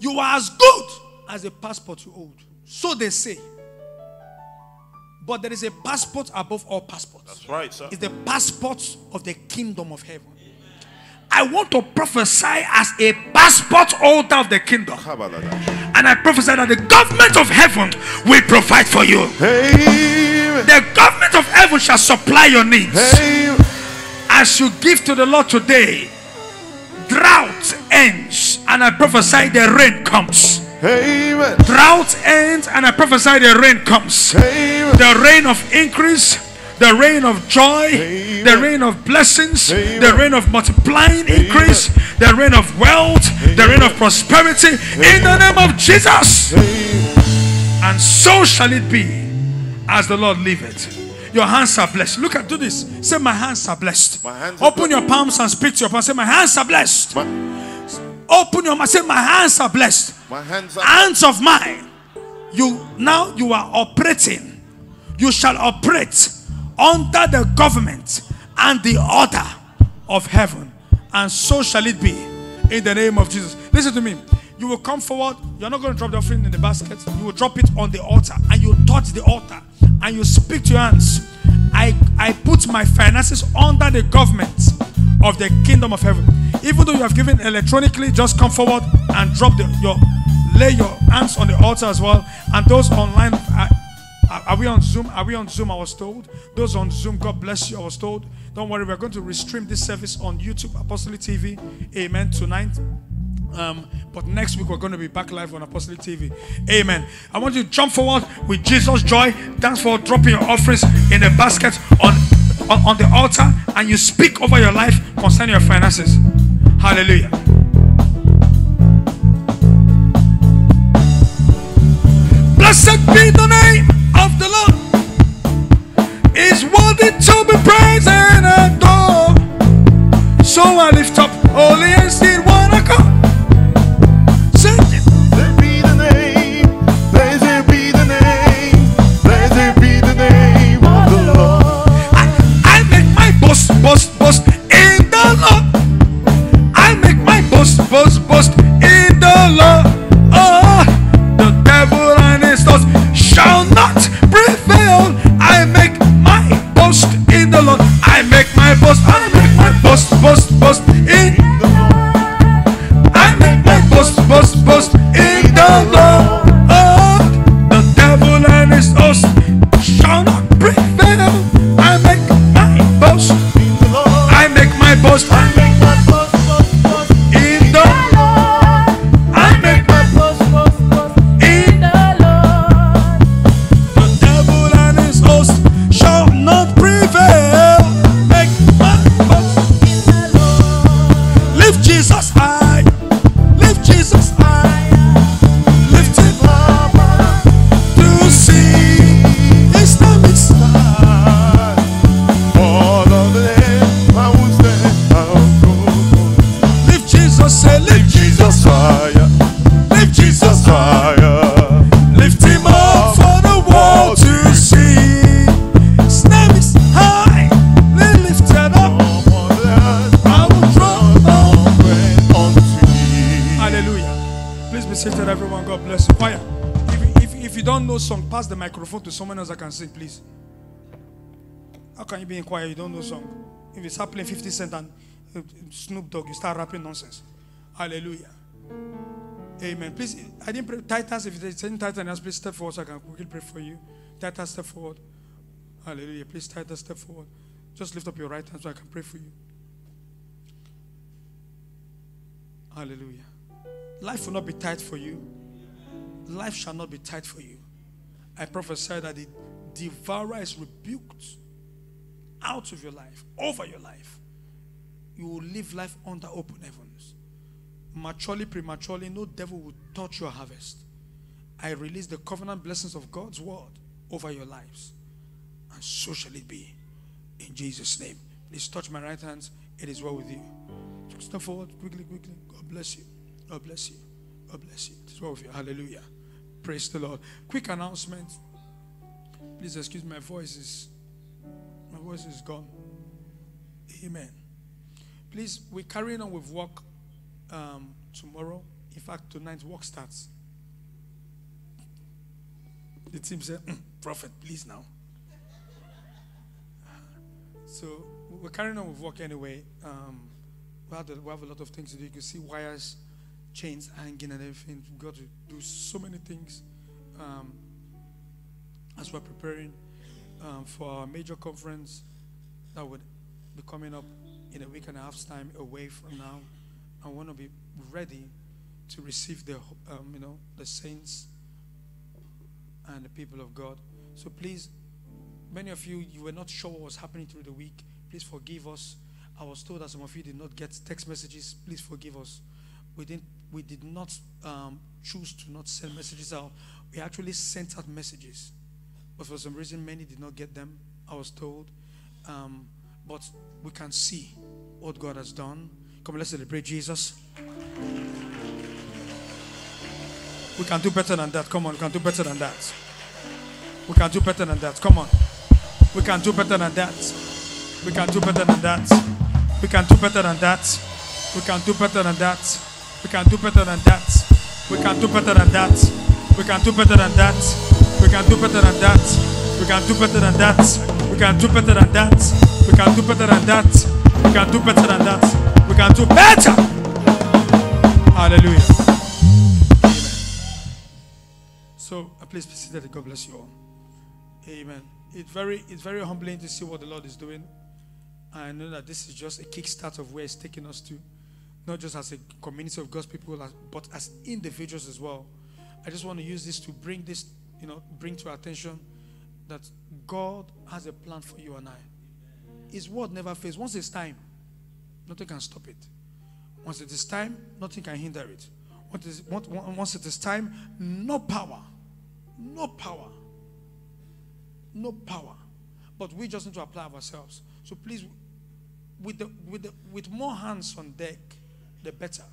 B: You are as good as a passport you hold. So they say. But there is a passport above all passports.
A: That's right, sir.
B: It's the passport of the kingdom of heaven. I want to prophesy as a passport holder of the kingdom. And I prophesy that the government of heaven will provide for you.
A: Amen.
B: The government of heaven shall supply your needs.
A: Amen.
B: As you give to the Lord today, drought ends, and I prophesy the rain comes.
A: Amen.
B: Drought ends, and I prophesy the rain comes.
A: Amen.
B: The rain of increase, the rain of joy,
A: Amen.
B: the rain of blessings,
A: Amen.
B: the rain of multiplying increase, the rain of wealth, the rain of prosperity in the name of Jesus.
A: Amen.
B: And so shall it be as the Lord liveth. Your hands are blessed. Look at do this. Say, My hands are blessed.
A: My hands are
B: Open your palms and speak to your palms. Say, My hands are blessed.
A: My,
B: Open your mouth. Say, My hands are blessed.
A: my hands are
B: Hands of mine. You now you are operating. You shall operate under the government and the order of heaven. And so shall it be in the name of Jesus. Listen to me. You will come forward. You're not going to drop the offering in the basket. You will drop it on the altar and you touch the altar and you speak to your hands. I, I put my finances under the government of the kingdom of heaven. Even though you have given electronically, just come forward and drop the, your lay your hands on the altar as well. And those online, are, are we on Zoom? Are we on Zoom? I was told. Those on Zoom, God bless you. I was told. Don't worry, we're going to restream this service on YouTube, Apostolic TV. Amen. Tonight. Um, but next week we're going to be back live on Apostolic TV. Amen. I want you to jump forward with Jesus' joy. Thanks for dropping your offerings in the basket on, on, on the altar and you speak over your life concerning your finances. Hallelujah. Blessed be the name of the Lord. Is worthy to be praised and adored. So I lift up holy can you be in choir? You don't know song. If you start playing 50 Cent and uh, Snoop Dogg, you start rapping nonsense. Hallelujah. Amen. Please, I didn't pray. Titus, if there's any Titus, please step forward so I can quickly pray for you. Titus, step forward. Hallelujah. Please, Titus, step forward. Just lift up your right hand so I can pray for you. Hallelujah. Life will not be tight for you. Life shall not be tight for you. I prophesy that the devourer is rebuked out of your life, over your life. You will live life under open heavens. Maturely, prematurely, no devil will touch your harvest. I release the covenant blessings of God's word over your lives. And so shall it be. In Jesus' name. Please touch my right hands. It is well with you. Step forward quickly, quickly. God bless you. God bless you. God bless you. It is well with you. Hallelujah. Praise the Lord. Quick announcement. Please excuse my voice is voice is gone. Amen. Please, we're carrying on with work um, tomorrow. In fact, tonight work starts. The team said, "Mm, Prophet, please now. So we're carrying on with work anyway. Um, we, have a, we have a lot of things to do. You can see wires, chains hanging, and everything. We've got to do so many things um, as we're preparing um, for our major conference that would be coming up in a week and a half's time away from now. I want to be ready to receive the um, you know the saints and the people of God. So please, many of you you were not sure what was happening through the week. Please forgive us. I was told that some of you did not get text messages. Please forgive us. We didn't. We did not um, choose to not send messages out. We actually sent out messages, but for some reason many did not get them. I was told, um, but we can see what God has done. Come, let's celebrate Jesus. We can do better than that. Come on, we can do better than that. We can do better than that. Come on. We can do better than that. We can do better than that. We can do better than that. We can do better than that. We can do better than that. We can do better than that. We can do better than that. We can do better than that. We can do better than that. We can do better than that. We can do better than that. We can do better than that. We can do better. Hallelujah. Amen. So uh, please be seated. God bless you all. Amen. It's very, it's very humbling to see what the Lord is doing. I know that this is just a kickstart of where He's taking us to, not just as a community of God's people, but as individuals as well. I just want to use this to bring this, you know, bring to attention that God has a plan for you and I. His word never fails. Once it's time, nothing can stop it. Once it is time, nothing can hinder it. Once it is, once- once it is time, no power, no power, no power. But we just need to apply ourselves. So please, with the with the with more hands on deck, the better.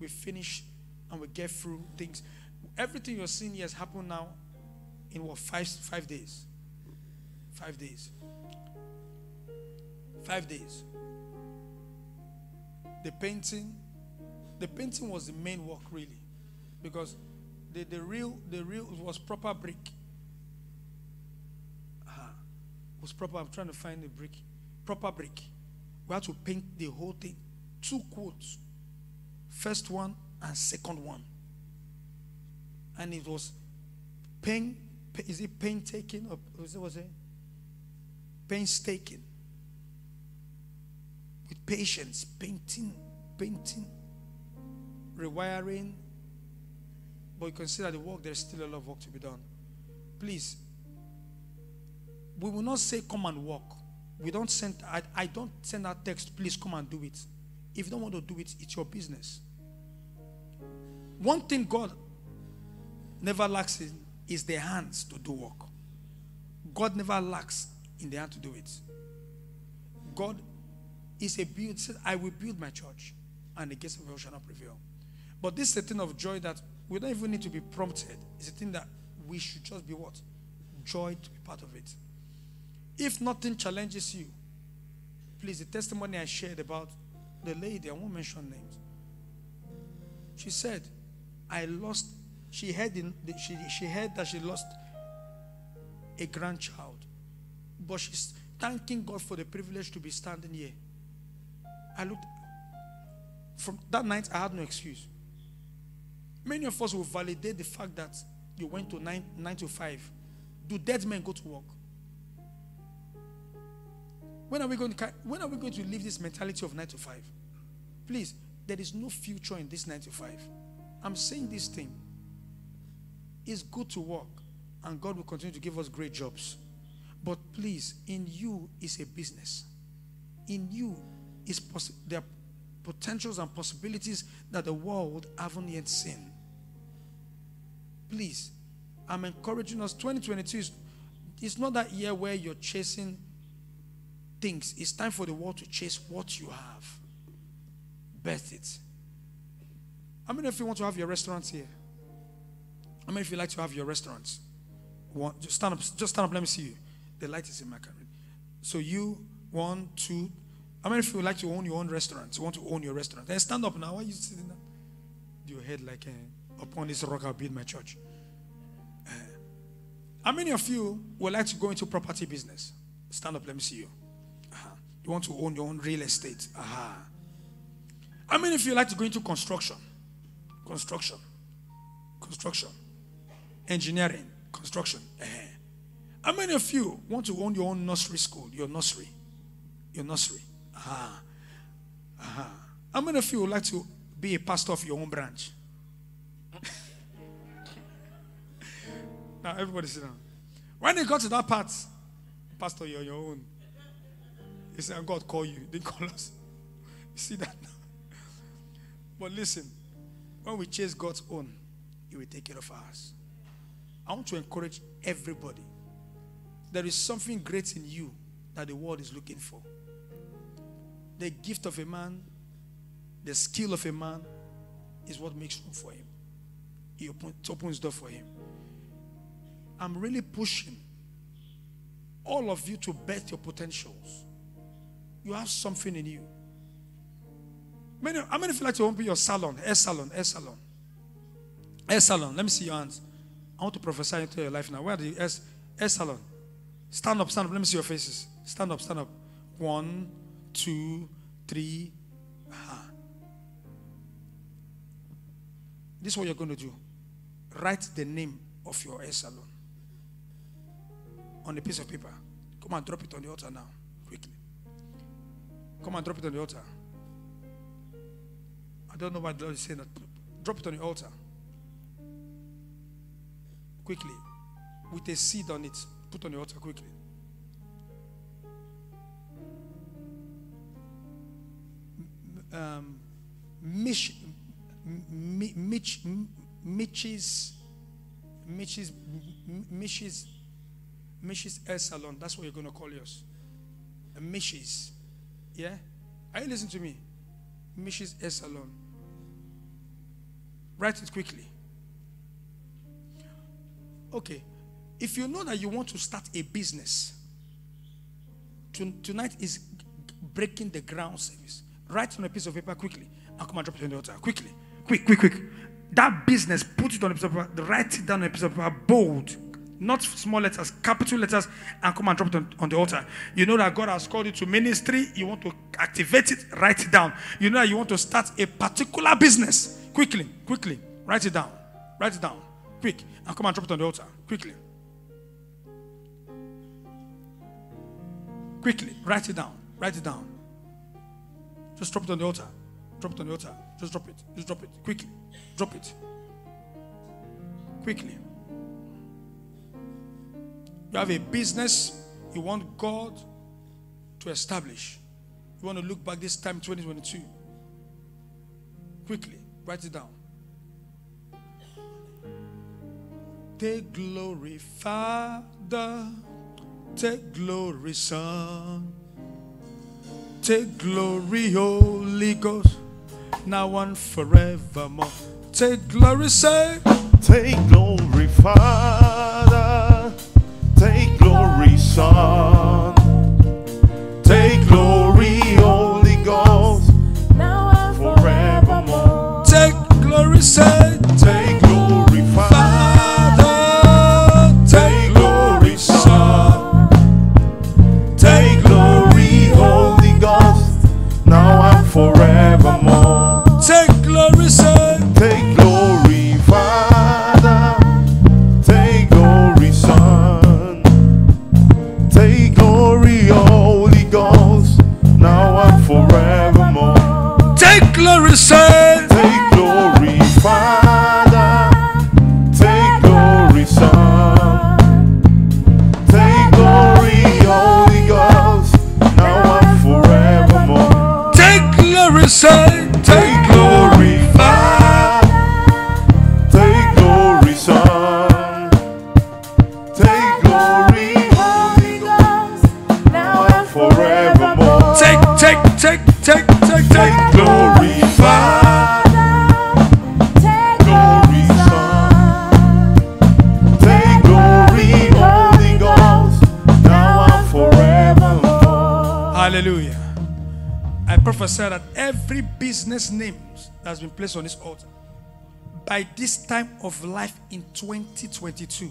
B: We finish and we get through things. Everything you're seeing here has happened now in what five five days. Five days. Five days. The painting, the painting was the main work really, because the, the real the real it was proper brick. It was proper. I'm trying to find the brick, proper brick. We had to paint the whole thing, two quotes, first one and second one, and it was pain. Is it painstaking or was it was it painstaking? with patience, painting, painting, rewiring. But you consider the work, there's still a lot of work to be done. Please, we will not say come and walk. We don't send, I, I don't send that text, please come and do it. If you don't want to do it, it's your business. One thing God never lacks in is the hands to do work. God never lacks in the hand to do it. God is a build. Said, I will build my church, and the gates of hell shall not prevail. But this is a thing of joy that we don't even need to be prompted. It's a thing that we should just be what? Joy to be part of it. If nothing challenges you, please, the testimony I shared about the lady, I won't mention names. She said, I lost, she heard, in, she, she heard that she lost a grandchild. But she's thanking God for the privilege to be standing here. I looked, from that night, I had no excuse. Many of us will validate the fact that you went to nine, nine to five. Do dead men go to work? When are we going to when are we going to leave this mentality of nine to five? Please, there is no future in this nine to five. I'm saying this thing. It's good to work, and God will continue to give us great jobs. But please, in you is a business. In you is possi- there are potentials and possibilities that the world haven't yet seen. Please, I'm encouraging us. 2022 is it's not that year where you're chasing things. It's time for the world to chase what you have. Birth it. How many of you want to have your restaurants here? How many of you like to have your restaurants? One, just stand up. Just stand up. Let me see you. The light is in my camera. So you, one, two. How many of you like to own your own restaurant? You want to own your restaurant? Then stand up now. Why are you sitting there? Your head like uh, upon this rock I'll build my church. Uh, how many of you would like to go into property business? Stand up. Let me see you. Uh-huh. You want to own your own real estate? Aha. How many of you like to go into construction? Construction. Construction. Engineering. Construction. Eh. How many of you want to own your own nursery school? Your nursery. Your nursery. Aha. Aha. How many of you would like to be a pastor of your own branch? now, everybody sit down. When they got to that part, Pastor, you're your own. He said, God call you. They call us. You see that now? But listen, when we chase God's own, He will take care of us. I want to encourage everybody. There is something great in you that the world is looking for. The gift of a man, the skill of a man is what makes room for him. He open, it opens door for him. I'm really pushing all of you to bet your potentials. You have something in you. Many, how many of you like to open your salon, hair salon, hair salon? Air salon. Let me see your hands. I want to prophesy into your life now. Where are the S, salon? Stand up, stand up. Let me see your faces. Stand up, stand up. One, two, three. Ah. This is what you're going to do. Write the name of your S salon on a piece of paper. Come and drop it on the altar now, quickly. Come and drop it on the altar. I don't know why the Lord is saying that. Drop it on the altar. Quickly. With a seed on it. Put on the altar quickly. Um, Mish, Mi- Mitch, Mitch's, Mitch's, Mitch's, Mitch's hair salon. That's what you're going to call yours. Mitch's. Yeah? Are you listening to me? Mitch's hair salon. Write it quickly. Okay. If you know that you want to start a business, tonight is breaking the ground service. Write on a piece of paper quickly and come and drop it on the altar. Quickly. Quick, quick, quick. That business, put it on a piece of paper, write it down on a piece of paper, bold, not small letters, capital letters, and come and drop it on, on the altar. You know that God has called you to ministry, you want to activate it, write it down. You know that you want to start a particular business. Quickly, quickly, write it down. Write it down. Quick, and come and drop it on the altar. Quickly. Quickly, write it down. Write it down. Just drop it on the altar. Drop it on the altar. Just drop it. Just drop it. Quickly. Drop it. Quickly. You have a business you want God to establish. You want to look back this time, 2022. Quickly. Write it down. Take glory, Father. Take glory, Son. Take glory, Holy Ghost, now and forevermore. Take glory, say,
A: Take glory, Father. Take glory, Son.
B: Business name that's been placed on this altar by this time of life in 2022,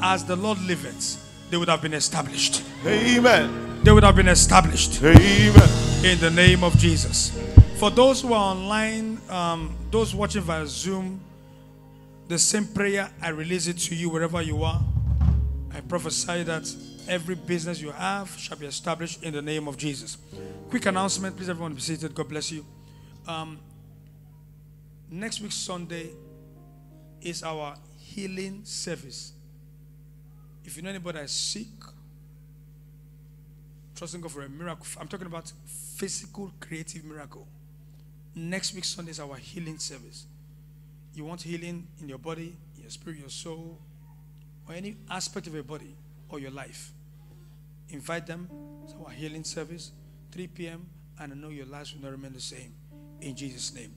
B: as the Lord liveth, they would have been established.
A: Amen.
B: They would have been established
A: Amen.
B: in the name of Jesus. For those who are online, um, those watching via Zoom, the same prayer, I release it to you wherever you are. I prophesy that every business you have shall be established in the name of Jesus. Quick announcement, please, everyone be seated. God bless you. Um, next week, Sunday, is our healing service. If you know anybody that is sick, trusting God for a miracle, I'm talking about physical, creative miracle. Next week, Sunday, is our healing service. You want healing in your body, your spirit, your soul, or any aspect of your body or your life, invite them to our healing service, 3 p.m., and I know your lives will not remain the same. In Jesus' name.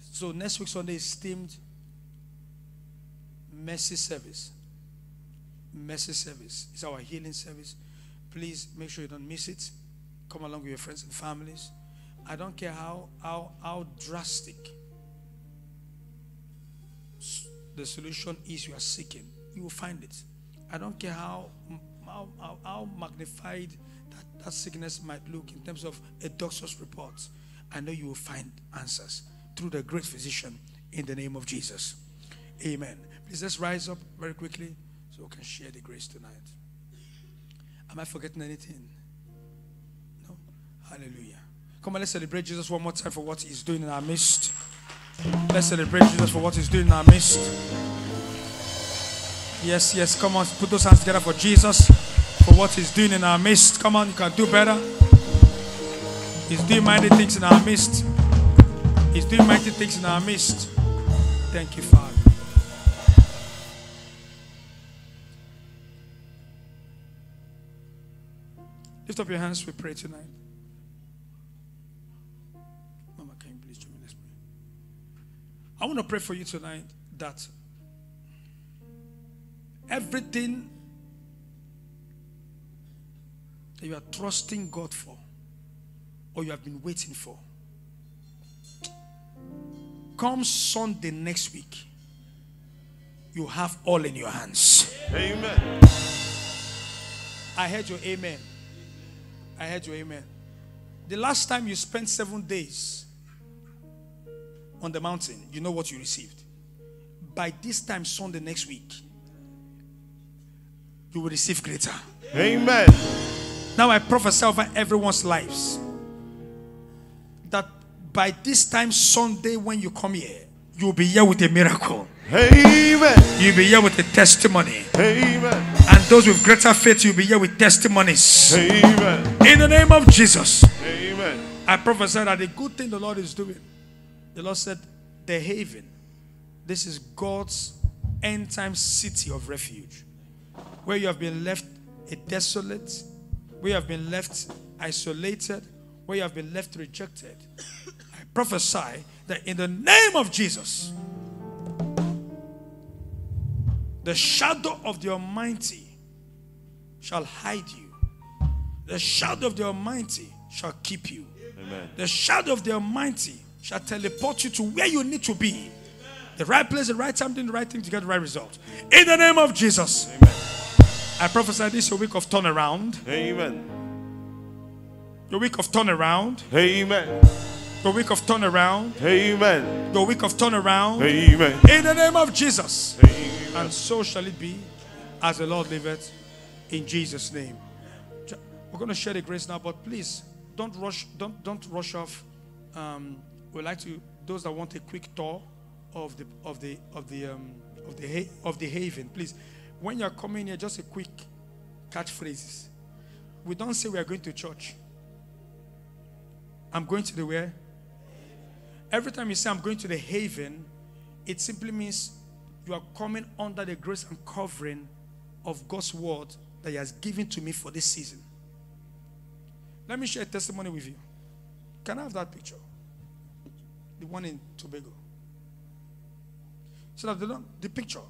B: So next week Sunday is themed mercy service. Mercy service. It's our healing service. Please make sure you don't miss it. Come along with your friends and families. I don't care how how how drastic the solution is you are seeking, you will find it. I don't care how how, how, magnified that, that sickness might look in terms of a doctor's report. I know you will find answers through the great physician in the name of Jesus. Amen. Please let's rise up very quickly so we can share the grace tonight. Am I forgetting anything? No? Hallelujah. Come on, let's celebrate Jesus one more time for what he's doing in our midst. Let's celebrate Jesus for what he's doing in our midst. Yes, yes, come on, put those hands together for Jesus for what he's doing in our midst. Come on, you can do better. He's doing mighty things in our midst. He's doing mighty things in our midst. Thank you, Father. Lift up your hands, we pray tonight. Mama, can you please join. I want to pray for you tonight that everything that you are trusting God for or you have been waiting for, come Sunday next week, you have all in your hands.
A: Amen.
B: I heard your amen. I heard your amen. The last time you spent seven days on the mountain, you know what you received. By this time, Sunday next week, you will receive greater.
A: Amen.
B: Now I prophesy over everyone's lives that by this time, Sunday, when you come here, you'll be here with a miracle.
A: Amen.
B: You'll be here with a testimony.
A: Amen.
B: And those with greater faith, you'll be here with testimonies.
A: Amen.
B: In the name of Jesus.
A: Amen.
B: I prophesy that the good thing the Lord is doing, the Lord said, the haven. This is God's end time city of refuge. Where you have been left a desolate, where you have been left isolated, where you have been left rejected. I prophesy that in the name of Jesus, the shadow of the Almighty shall hide you. The shadow of the Almighty shall keep you.
A: Amen.
B: The shadow of the Almighty shall teleport you to where you need to be. The right place, the right time, doing the right thing to get the right result. In the name of Jesus. I prophesy this a week of turnaround.
A: Amen.
B: Your week of turnaround.
A: Amen.
B: Your week of turnaround.
A: Amen.
B: Your week of turnaround.
A: Amen.
B: In the name of Jesus.
A: Amen.
B: And so shall it be as the Lord liveth in Jesus' name. We're going to share the grace now, but please don't rush, don't don't rush off. Um, we'd like to those that want a quick tour of the of the of the um, of the of the haven. Please, when you're coming here, just a quick catchphrases. We don't say we are going to church. I'm going to the where? Every time you say I'm going to the haven, it simply means you are coming under the grace and covering of God's word that He has given to me for this season. Let me share a testimony with you. Can I have that picture? The one in Tobago. So that the, the picture,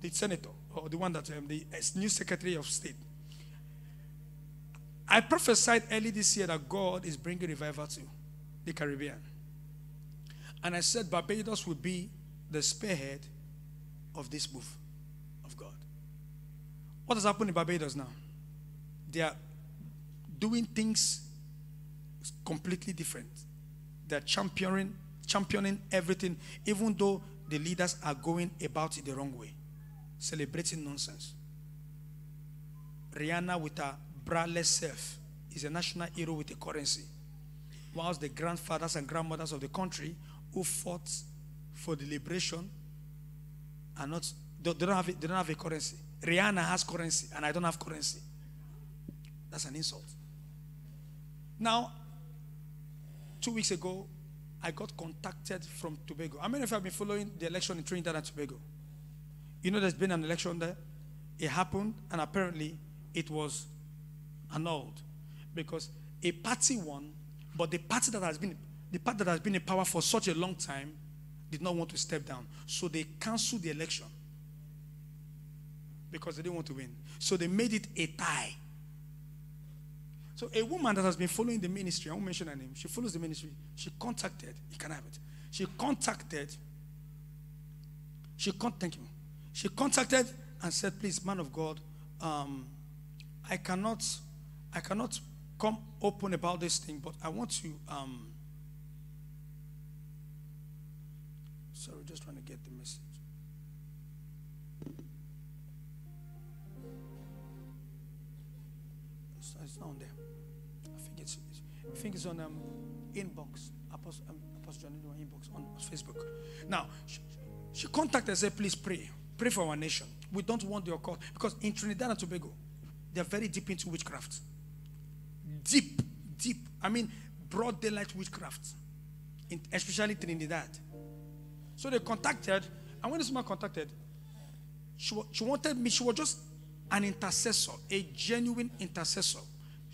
B: the senator, or the one that um, the new secretary of state. I prophesied early this year that God is bringing revival to the Caribbean. And I said Barbados would be the spearhead of this move of God. What has happened in Barbados now? They are doing things completely different. They're championing, championing everything, even though the leaders are going about it the wrong way, celebrating nonsense. Rihanna with her braless self is a national hero with a currency, whilst the grandfathers and grandmothers of the country who fought for the liberation are not they don't have they don't have a currency. Rihanna has currency and I don't have currency. That's an insult. Now, two weeks ago, I got contacted from Tobago. How many of you have been following the election in Trinidad and Tobago? You know, there's been an election there. It happened, and apparently, it was annulled because a party won, but the party that has been the party that has been in power for such a long time did not want to step down, so they cancelled the election because they didn't want to win. So they made it a tie. So a woman that has been following the ministry, I won't mention her name, she follows the ministry. She contacted, you can have it. She contacted she con- thank you. She contacted and said, "Please, man of God, um, I cannot, I cannot come open about this thing, but I want to." Um, sorry, just trying to get the message. It's, it's on there. I think it's, I think it's on um, inbox. Apostle, um, Apostle John inbox on Facebook. Now, she, she contacted and said, please pray. Pray for our nation. We don't want the occult. Because in Trinidad and Tobago, they're very deep into witchcraft. Deep, deep. I mean, broad daylight witchcraft. In, especially Trinidad. So they contacted, and when this woman contacted, she, she wanted me, she was just an intercessor, a genuine intercessor.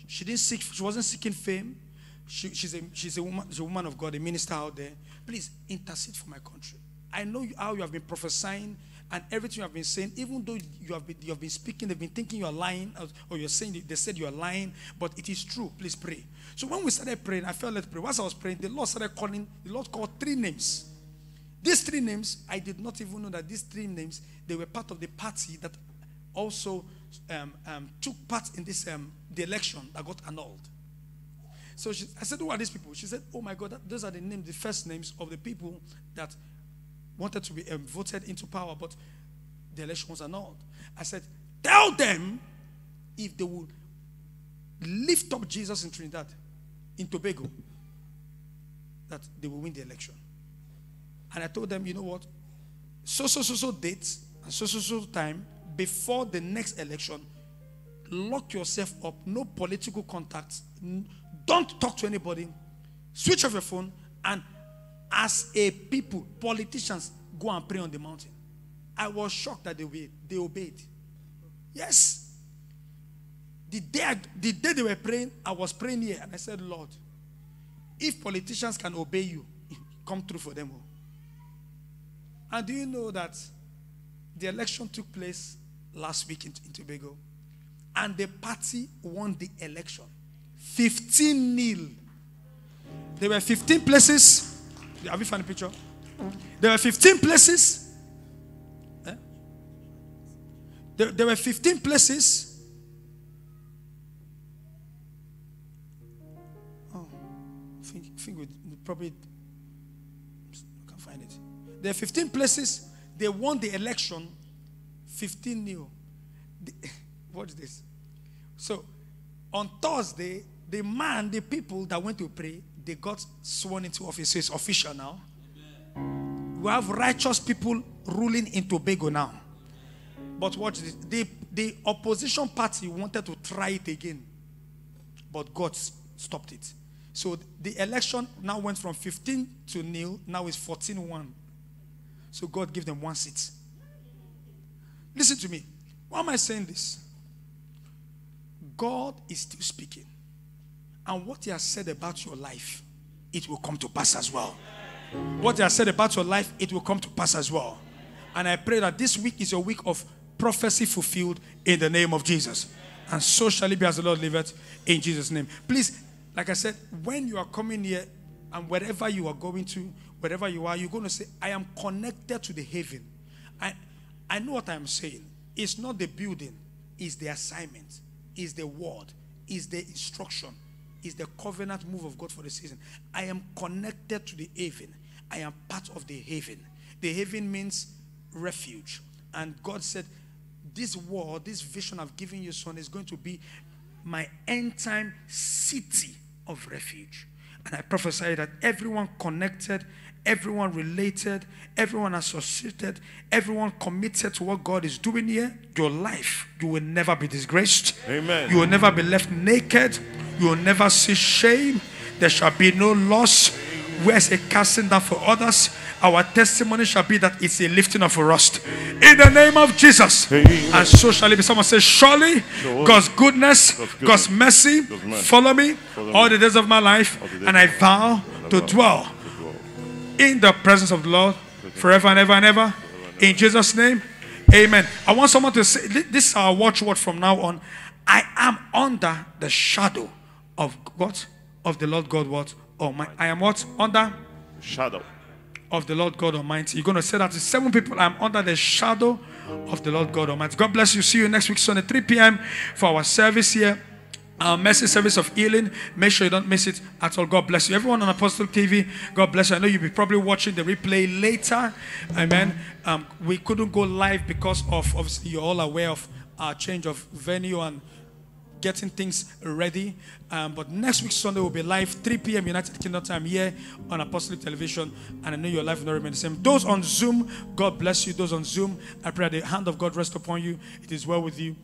B: She didn't seek, she wasn't seeking fame. She, she's, a, she's, a woman, she's a woman of God, a minister out there. Please intercede for my country. I know how you have been prophesying and everything you have been saying, even though you have been, you have been speaking, they've been thinking you're lying, or- you're saying they said you're lying, but it is true. Please pray. So when we started praying, I felt led to pray. Once I was praying, the Lord started calling, the Lord called three names. These three names, I did not even know that these three names, they were part of the party that also um, um, took part in this um, the election that got annulled. So she, I said, Who are these people? She said, Oh my God, that, those are the names, the first names of the people that wanted to be um, voted into power, but the election was annulled. I said, Tell them if they will lift up Jesus in Trinidad, in Tobago, that they will win the election. And I told them, you know what? So, so, so, so dates and so, so, so time before the next election, lock yourself up, no political contacts, don't talk to anybody, switch off your phone, and as a people, politicians, go and pray on the mountain. I was shocked that they obeyed. They obeyed. Yes. The day, I- the day they were praying, I was praying here, and I said, Lord, if politicians can obey you, come through for them. oh." And do you know that the election took place last week in, in Tobago? And the party won the election 15 nil. There were 15 places. Have you found the picture? There were 15 places. Eh? There, there were 15 places. Oh, I think, think we probably can't find it. There are 15 places. They won the election 15 new. What is this? So on Thursday, the man, the people that went to pray, they got sworn into office. So it's official now. We have righteous people ruling in Tobago now. But watch this. The, the opposition party wanted to try it again. But God stopped it. So the election now went from 15 to nil, now is 14 1. So God gave them one seat. Listen to me. Why am I saying this? God is still speaking. And what He has said about your life, it will come to pass as well. What He has said about your life, it will come to pass as well. And I pray that this week is a week of prophecy fulfilled in the name of Jesus. And so shall it be as the Lord liveth in Jesus' name. Please, like I said, when you are coming here and wherever you are going to, wherever you are, you're going to say, I am connected to the heaven. I, I know what I'm saying. It's not the building, it's the assignment, it's the word, it's the instruction, it's the covenant move of God for the season. I am connected to the haven. I am part of the haven. The haven means refuge. And God said, This word, this vision I've given you, son, is going to be my end time city of refuge. And I prophesy that everyone connected, everyone related, everyone associated, everyone committed to what God is doing here, your life, you will never be disgraced.
A: Amen.
B: You will never be left naked. You will never see shame. There shall be no loss. Where's a casting down for others? Our testimony shall be that it's a lifting of a rust. In the name of Jesus.
A: Amen.
B: And so shall it be. Someone says, Surely God's goodness,
A: God's goodness,
B: God's mercy,
A: God's
B: follow me
A: follow
B: all
A: me
B: the days of my life.
A: all the days
B: And I
A: of
B: vow
A: And I vow to dwell
B: in the presence of the Lord forever and ever and ever. In Jesus' name, amen. I want someone to say, this is our watchword from now on. I am under the shadow of what? Of the Lord God what? Oh my I am what? Under
A: Shadow
B: of the Lord God Almighty. You're going to say that to seven people. I'm under the shadow of the Lord God Almighty. God bless you. See you next week, Sunday, 3 p.m. for our service here. Our message service of healing. Make sure you don't miss it at all. God bless you. Everyone on Apostle TV, God bless you. I know you'll be probably watching the replay later. Amen. Um, we couldn't go live because of, obviously, you're all aware of our change of venue and getting things ready. Um, but next week, Sunday, will be live, 3 p.m. United Kingdom time here on Apostolic Television. And I know your life will not remain the same. Those on Zoom, God bless you. Those on Zoom, I pray the hand of God rest upon you. It is well with you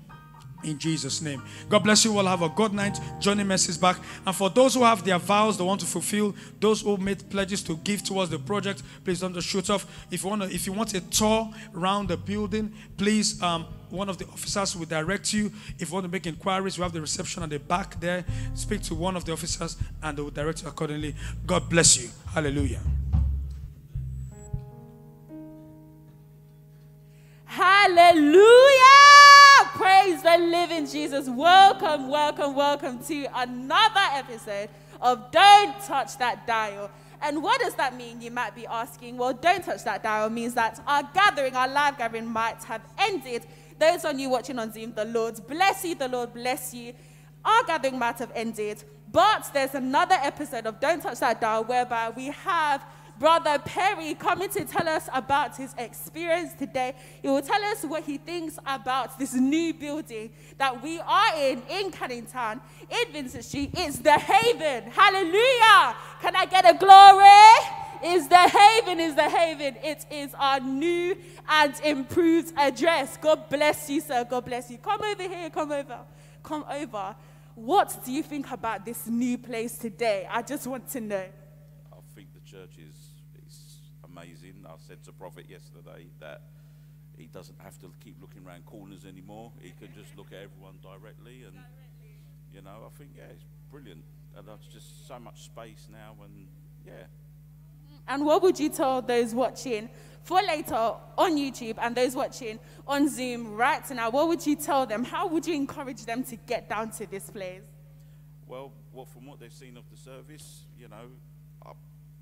B: in Jesus' name. God bless you all. Have a good night. Johnny Mercy's back. And for those who have their vows they want to fulfill, those who made pledges to give towards the project, please don't just shoot off. If you want to, if you want a tour around the building, please um, one of the officers will direct you. If you want to make inquiries, we have the reception at the back there. Speak to one of the officers and they will direct you accordingly. God bless you. Hallelujah.
C: Hallelujah! Praise the living Jesus. Welcome, welcome, welcome to another episode of Don't Touch That Dial. And what does that mean? You might be asking. Well, Don't Touch That Dial means that our gathering, our live gathering, might have ended. Those on you watching on Zoom, the Lord bless you, the Lord bless you. Our gathering might have ended, but there's another episode of Don't Touch That Dial whereby we have Brother Perry coming to tell us about his experience today. He will tell us what he thinks about this new building that we are in in Canning Town, in Vincent Street. It's the Haven. Hallelujah. Can I get a glory? Is the Haven, is the Haven. It is our new and improved address. God bless you, sir. God bless you. Come over here, come over. Come over. What do you think about this new place today? I just want to know.
E: I think the church is, is amazing. I said to Prophet yesterday that he doesn't have to keep looking around corners anymore. He can just look at everyone directly, and you know, I think yeah, it's brilliant. And that's just so much space now, and yeah,
C: And what would you tell those watching for later on YouTube and those watching on Zoom right now? What would you tell them? How would you encourage them to get down to this place?
E: Well, well, from what they've seen of the service, you know,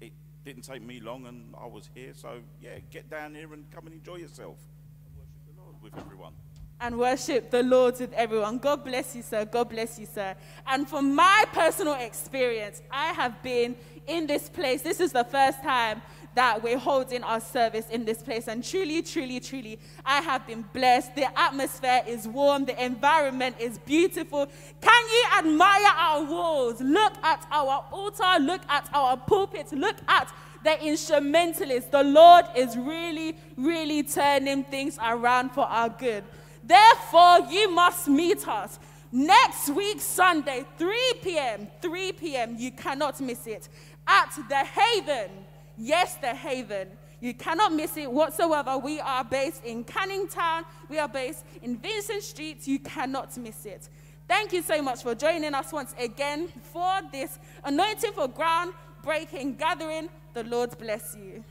E: it didn't take me long, and I was here. So yeah, get down here and come and enjoy yourself. and Worship the Lord with everyone.
C: and worship the Lord with everyone. God bless you, sir. God bless you, sir. And from my personal experience, I have been in this place. This is the first time that we're holding our service in this place. And truly, truly, truly, I have been blessed. The atmosphere is warm, the environment is beautiful. Can you admire our walls? Look at our altar, look at our pulpit, look at the instrumentalists. The Lord is really, really turning things around for our good. Therefore, you must meet us next week, Sunday, 3 p.m. 3 p.m. You cannot miss it at the Haven. Yes, the Haven. You cannot miss it whatsoever. We are based in Canning Town. We are based in Vincent Street. You cannot miss it. Thank you so much for joining us once again for this anointing for ground breaking gathering. The Lord bless you.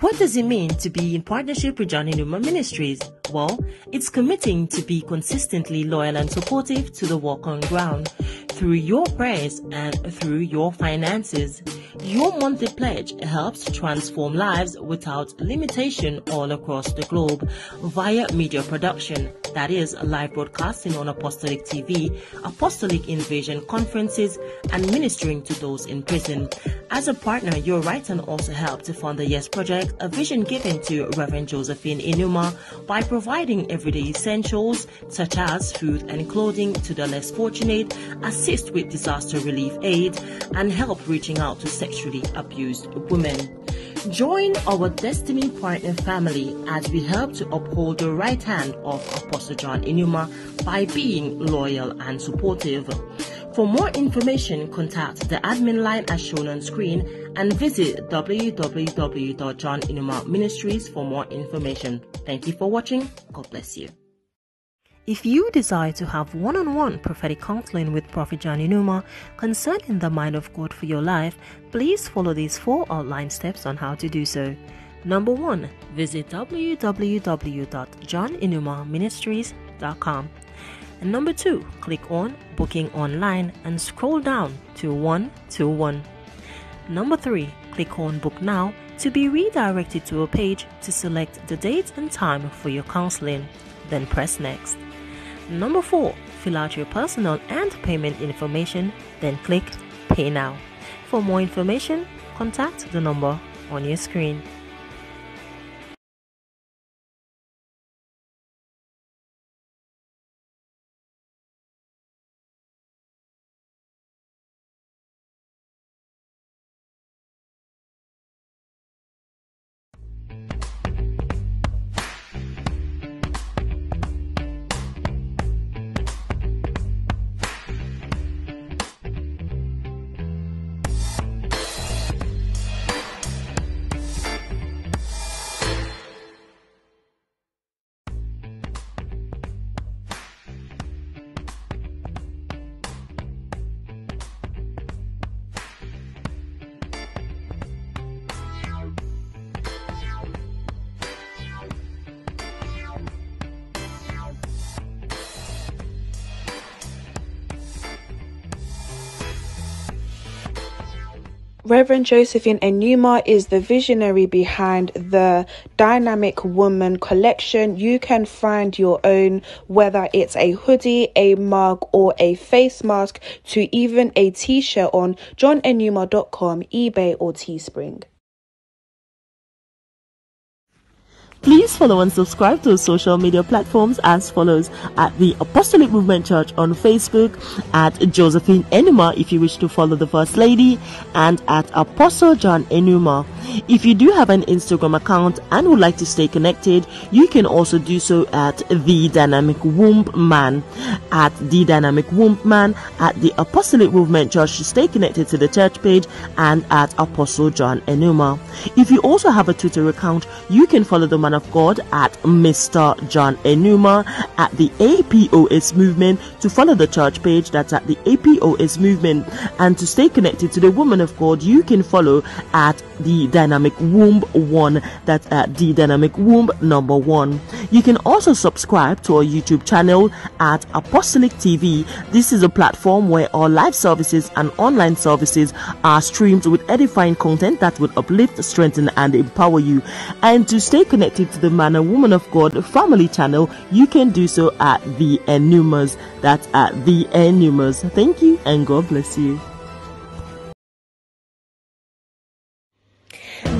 F: What does it mean to be in partnership with John Enumah Ministries? Well, it's committing to be consistently loyal and supportive to the walk on ground through your prayers and through your finances. Your monthly pledge helps transform lives without limitation all across the globe via media production, that is, live broadcasting on Apostolic TV, Apostolic Invasion conferences, and ministering to those in prison. As a partner, your right can also help to fund the Yes Project, a vision given to Reverend Josephine Enumah by providing everyday essentials such as food and clothing to the less fortunate, assist with disaster relief aid, and help reaching out to sexually abused women. Join our Destiny Partner family as we help to uphold the right hand of Apostle John Enumah by being loyal and supportive. For more information, contact the admin line as shown on screen and visit www.johnenumah ministries for more information. Thank you for watching. God bless you. If you desire to have one on one prophetic counseling with Prophet John Enumah concerning the mind of God for your life, please follow these four outline steps on how to do so. Number one, visit www.johnenumahministries.com. And number two, click on Booking Online and scroll down to 121. Number 3. Click on Book Now to be redirected to a page to select the date and time for your counseling. Then press Next. Number 4. Fill out your personal and payment information, then click Pay Now. For more information, contact the number on your screen.
G: Reverend Josephine Enumah is the visionary behind the Dynamic Woman collection. You can find your own, whether it's a hoodie, a mug, or a face mask, to even a t shirt on johnenuma.com, eBay, or Teespring.
F: Please follow and subscribe to social media platforms as follows at the Apostolic Movement Church on Facebook, at Josephine Enumah if you wish to follow the First Lady, and at Apostle John Enumah. If you do have an Instagram account and would like to stay connected, you can also do so at The Dynamic Womb Man, at The Dynamic Womb Man, at the Apostolic Movement Church to stay connected to the church page, and at Apostle John Enumah. If you also have a Twitter account, you can follow the man of God at Mr. John Enumah, at the APOS Movement to follow the church page that's at the APOS Movement, and to stay connected to the woman of God, you can follow at the Dynamic Womb One, that's at the Dynamic Womb number one. You can also subscribe to our YouTube channel at Apostolic TV. This is a platform where our live services and online services are streamed with edifying content that will uplift, strengthen, and empower you. And to stay connected to the Man and Woman of God family channel, you can do so at the Enumahs. That's at the Enumahs. Thank you and God bless you.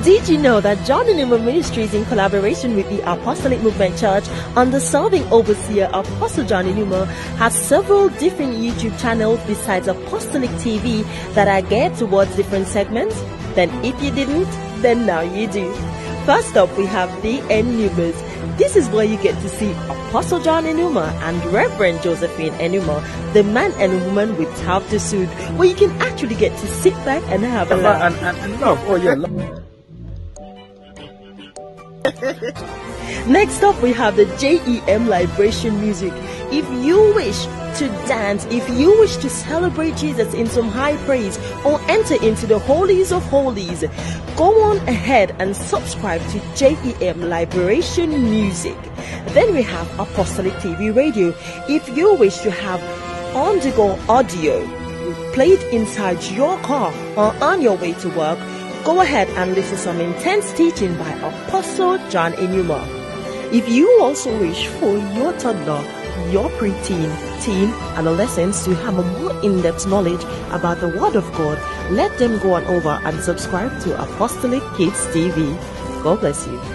F: Did you know that John Enumah Ministries, in collaboration with the Apostolic Movement Church under serving overseer Apostle John Enumah, has several different YouTube channels besides Apostolic TV that are geared towards different segments? Then if you didn't, then now you do. First up, we have the Enumahs. This is where you get to see Apostle John Enumah and Reverend Josephine Enumah, the man and woman with half the suit, where you can actually get to sit back and have a laugh.
B: And, and, and love. Oh, yeah. Love.
F: Next up, we have the JEM Liberation Music. If you wish to dance, if you wish to celebrate Jesus in some high praise or enter into the holies of holies, go on ahead and subscribe to JEM Liberation Music. Then we have Apostolic TV Radio. If you wish to have on the go audio played inside your car or on your way to work, go ahead and listen to some intense teaching by Apostle John Enumah. If you also wish for your toddler, your preteen, teen, and adolescents to have a more in-depth knowledge about the Word of God, let them go on over and subscribe to Apostolic Kids TV. God bless you.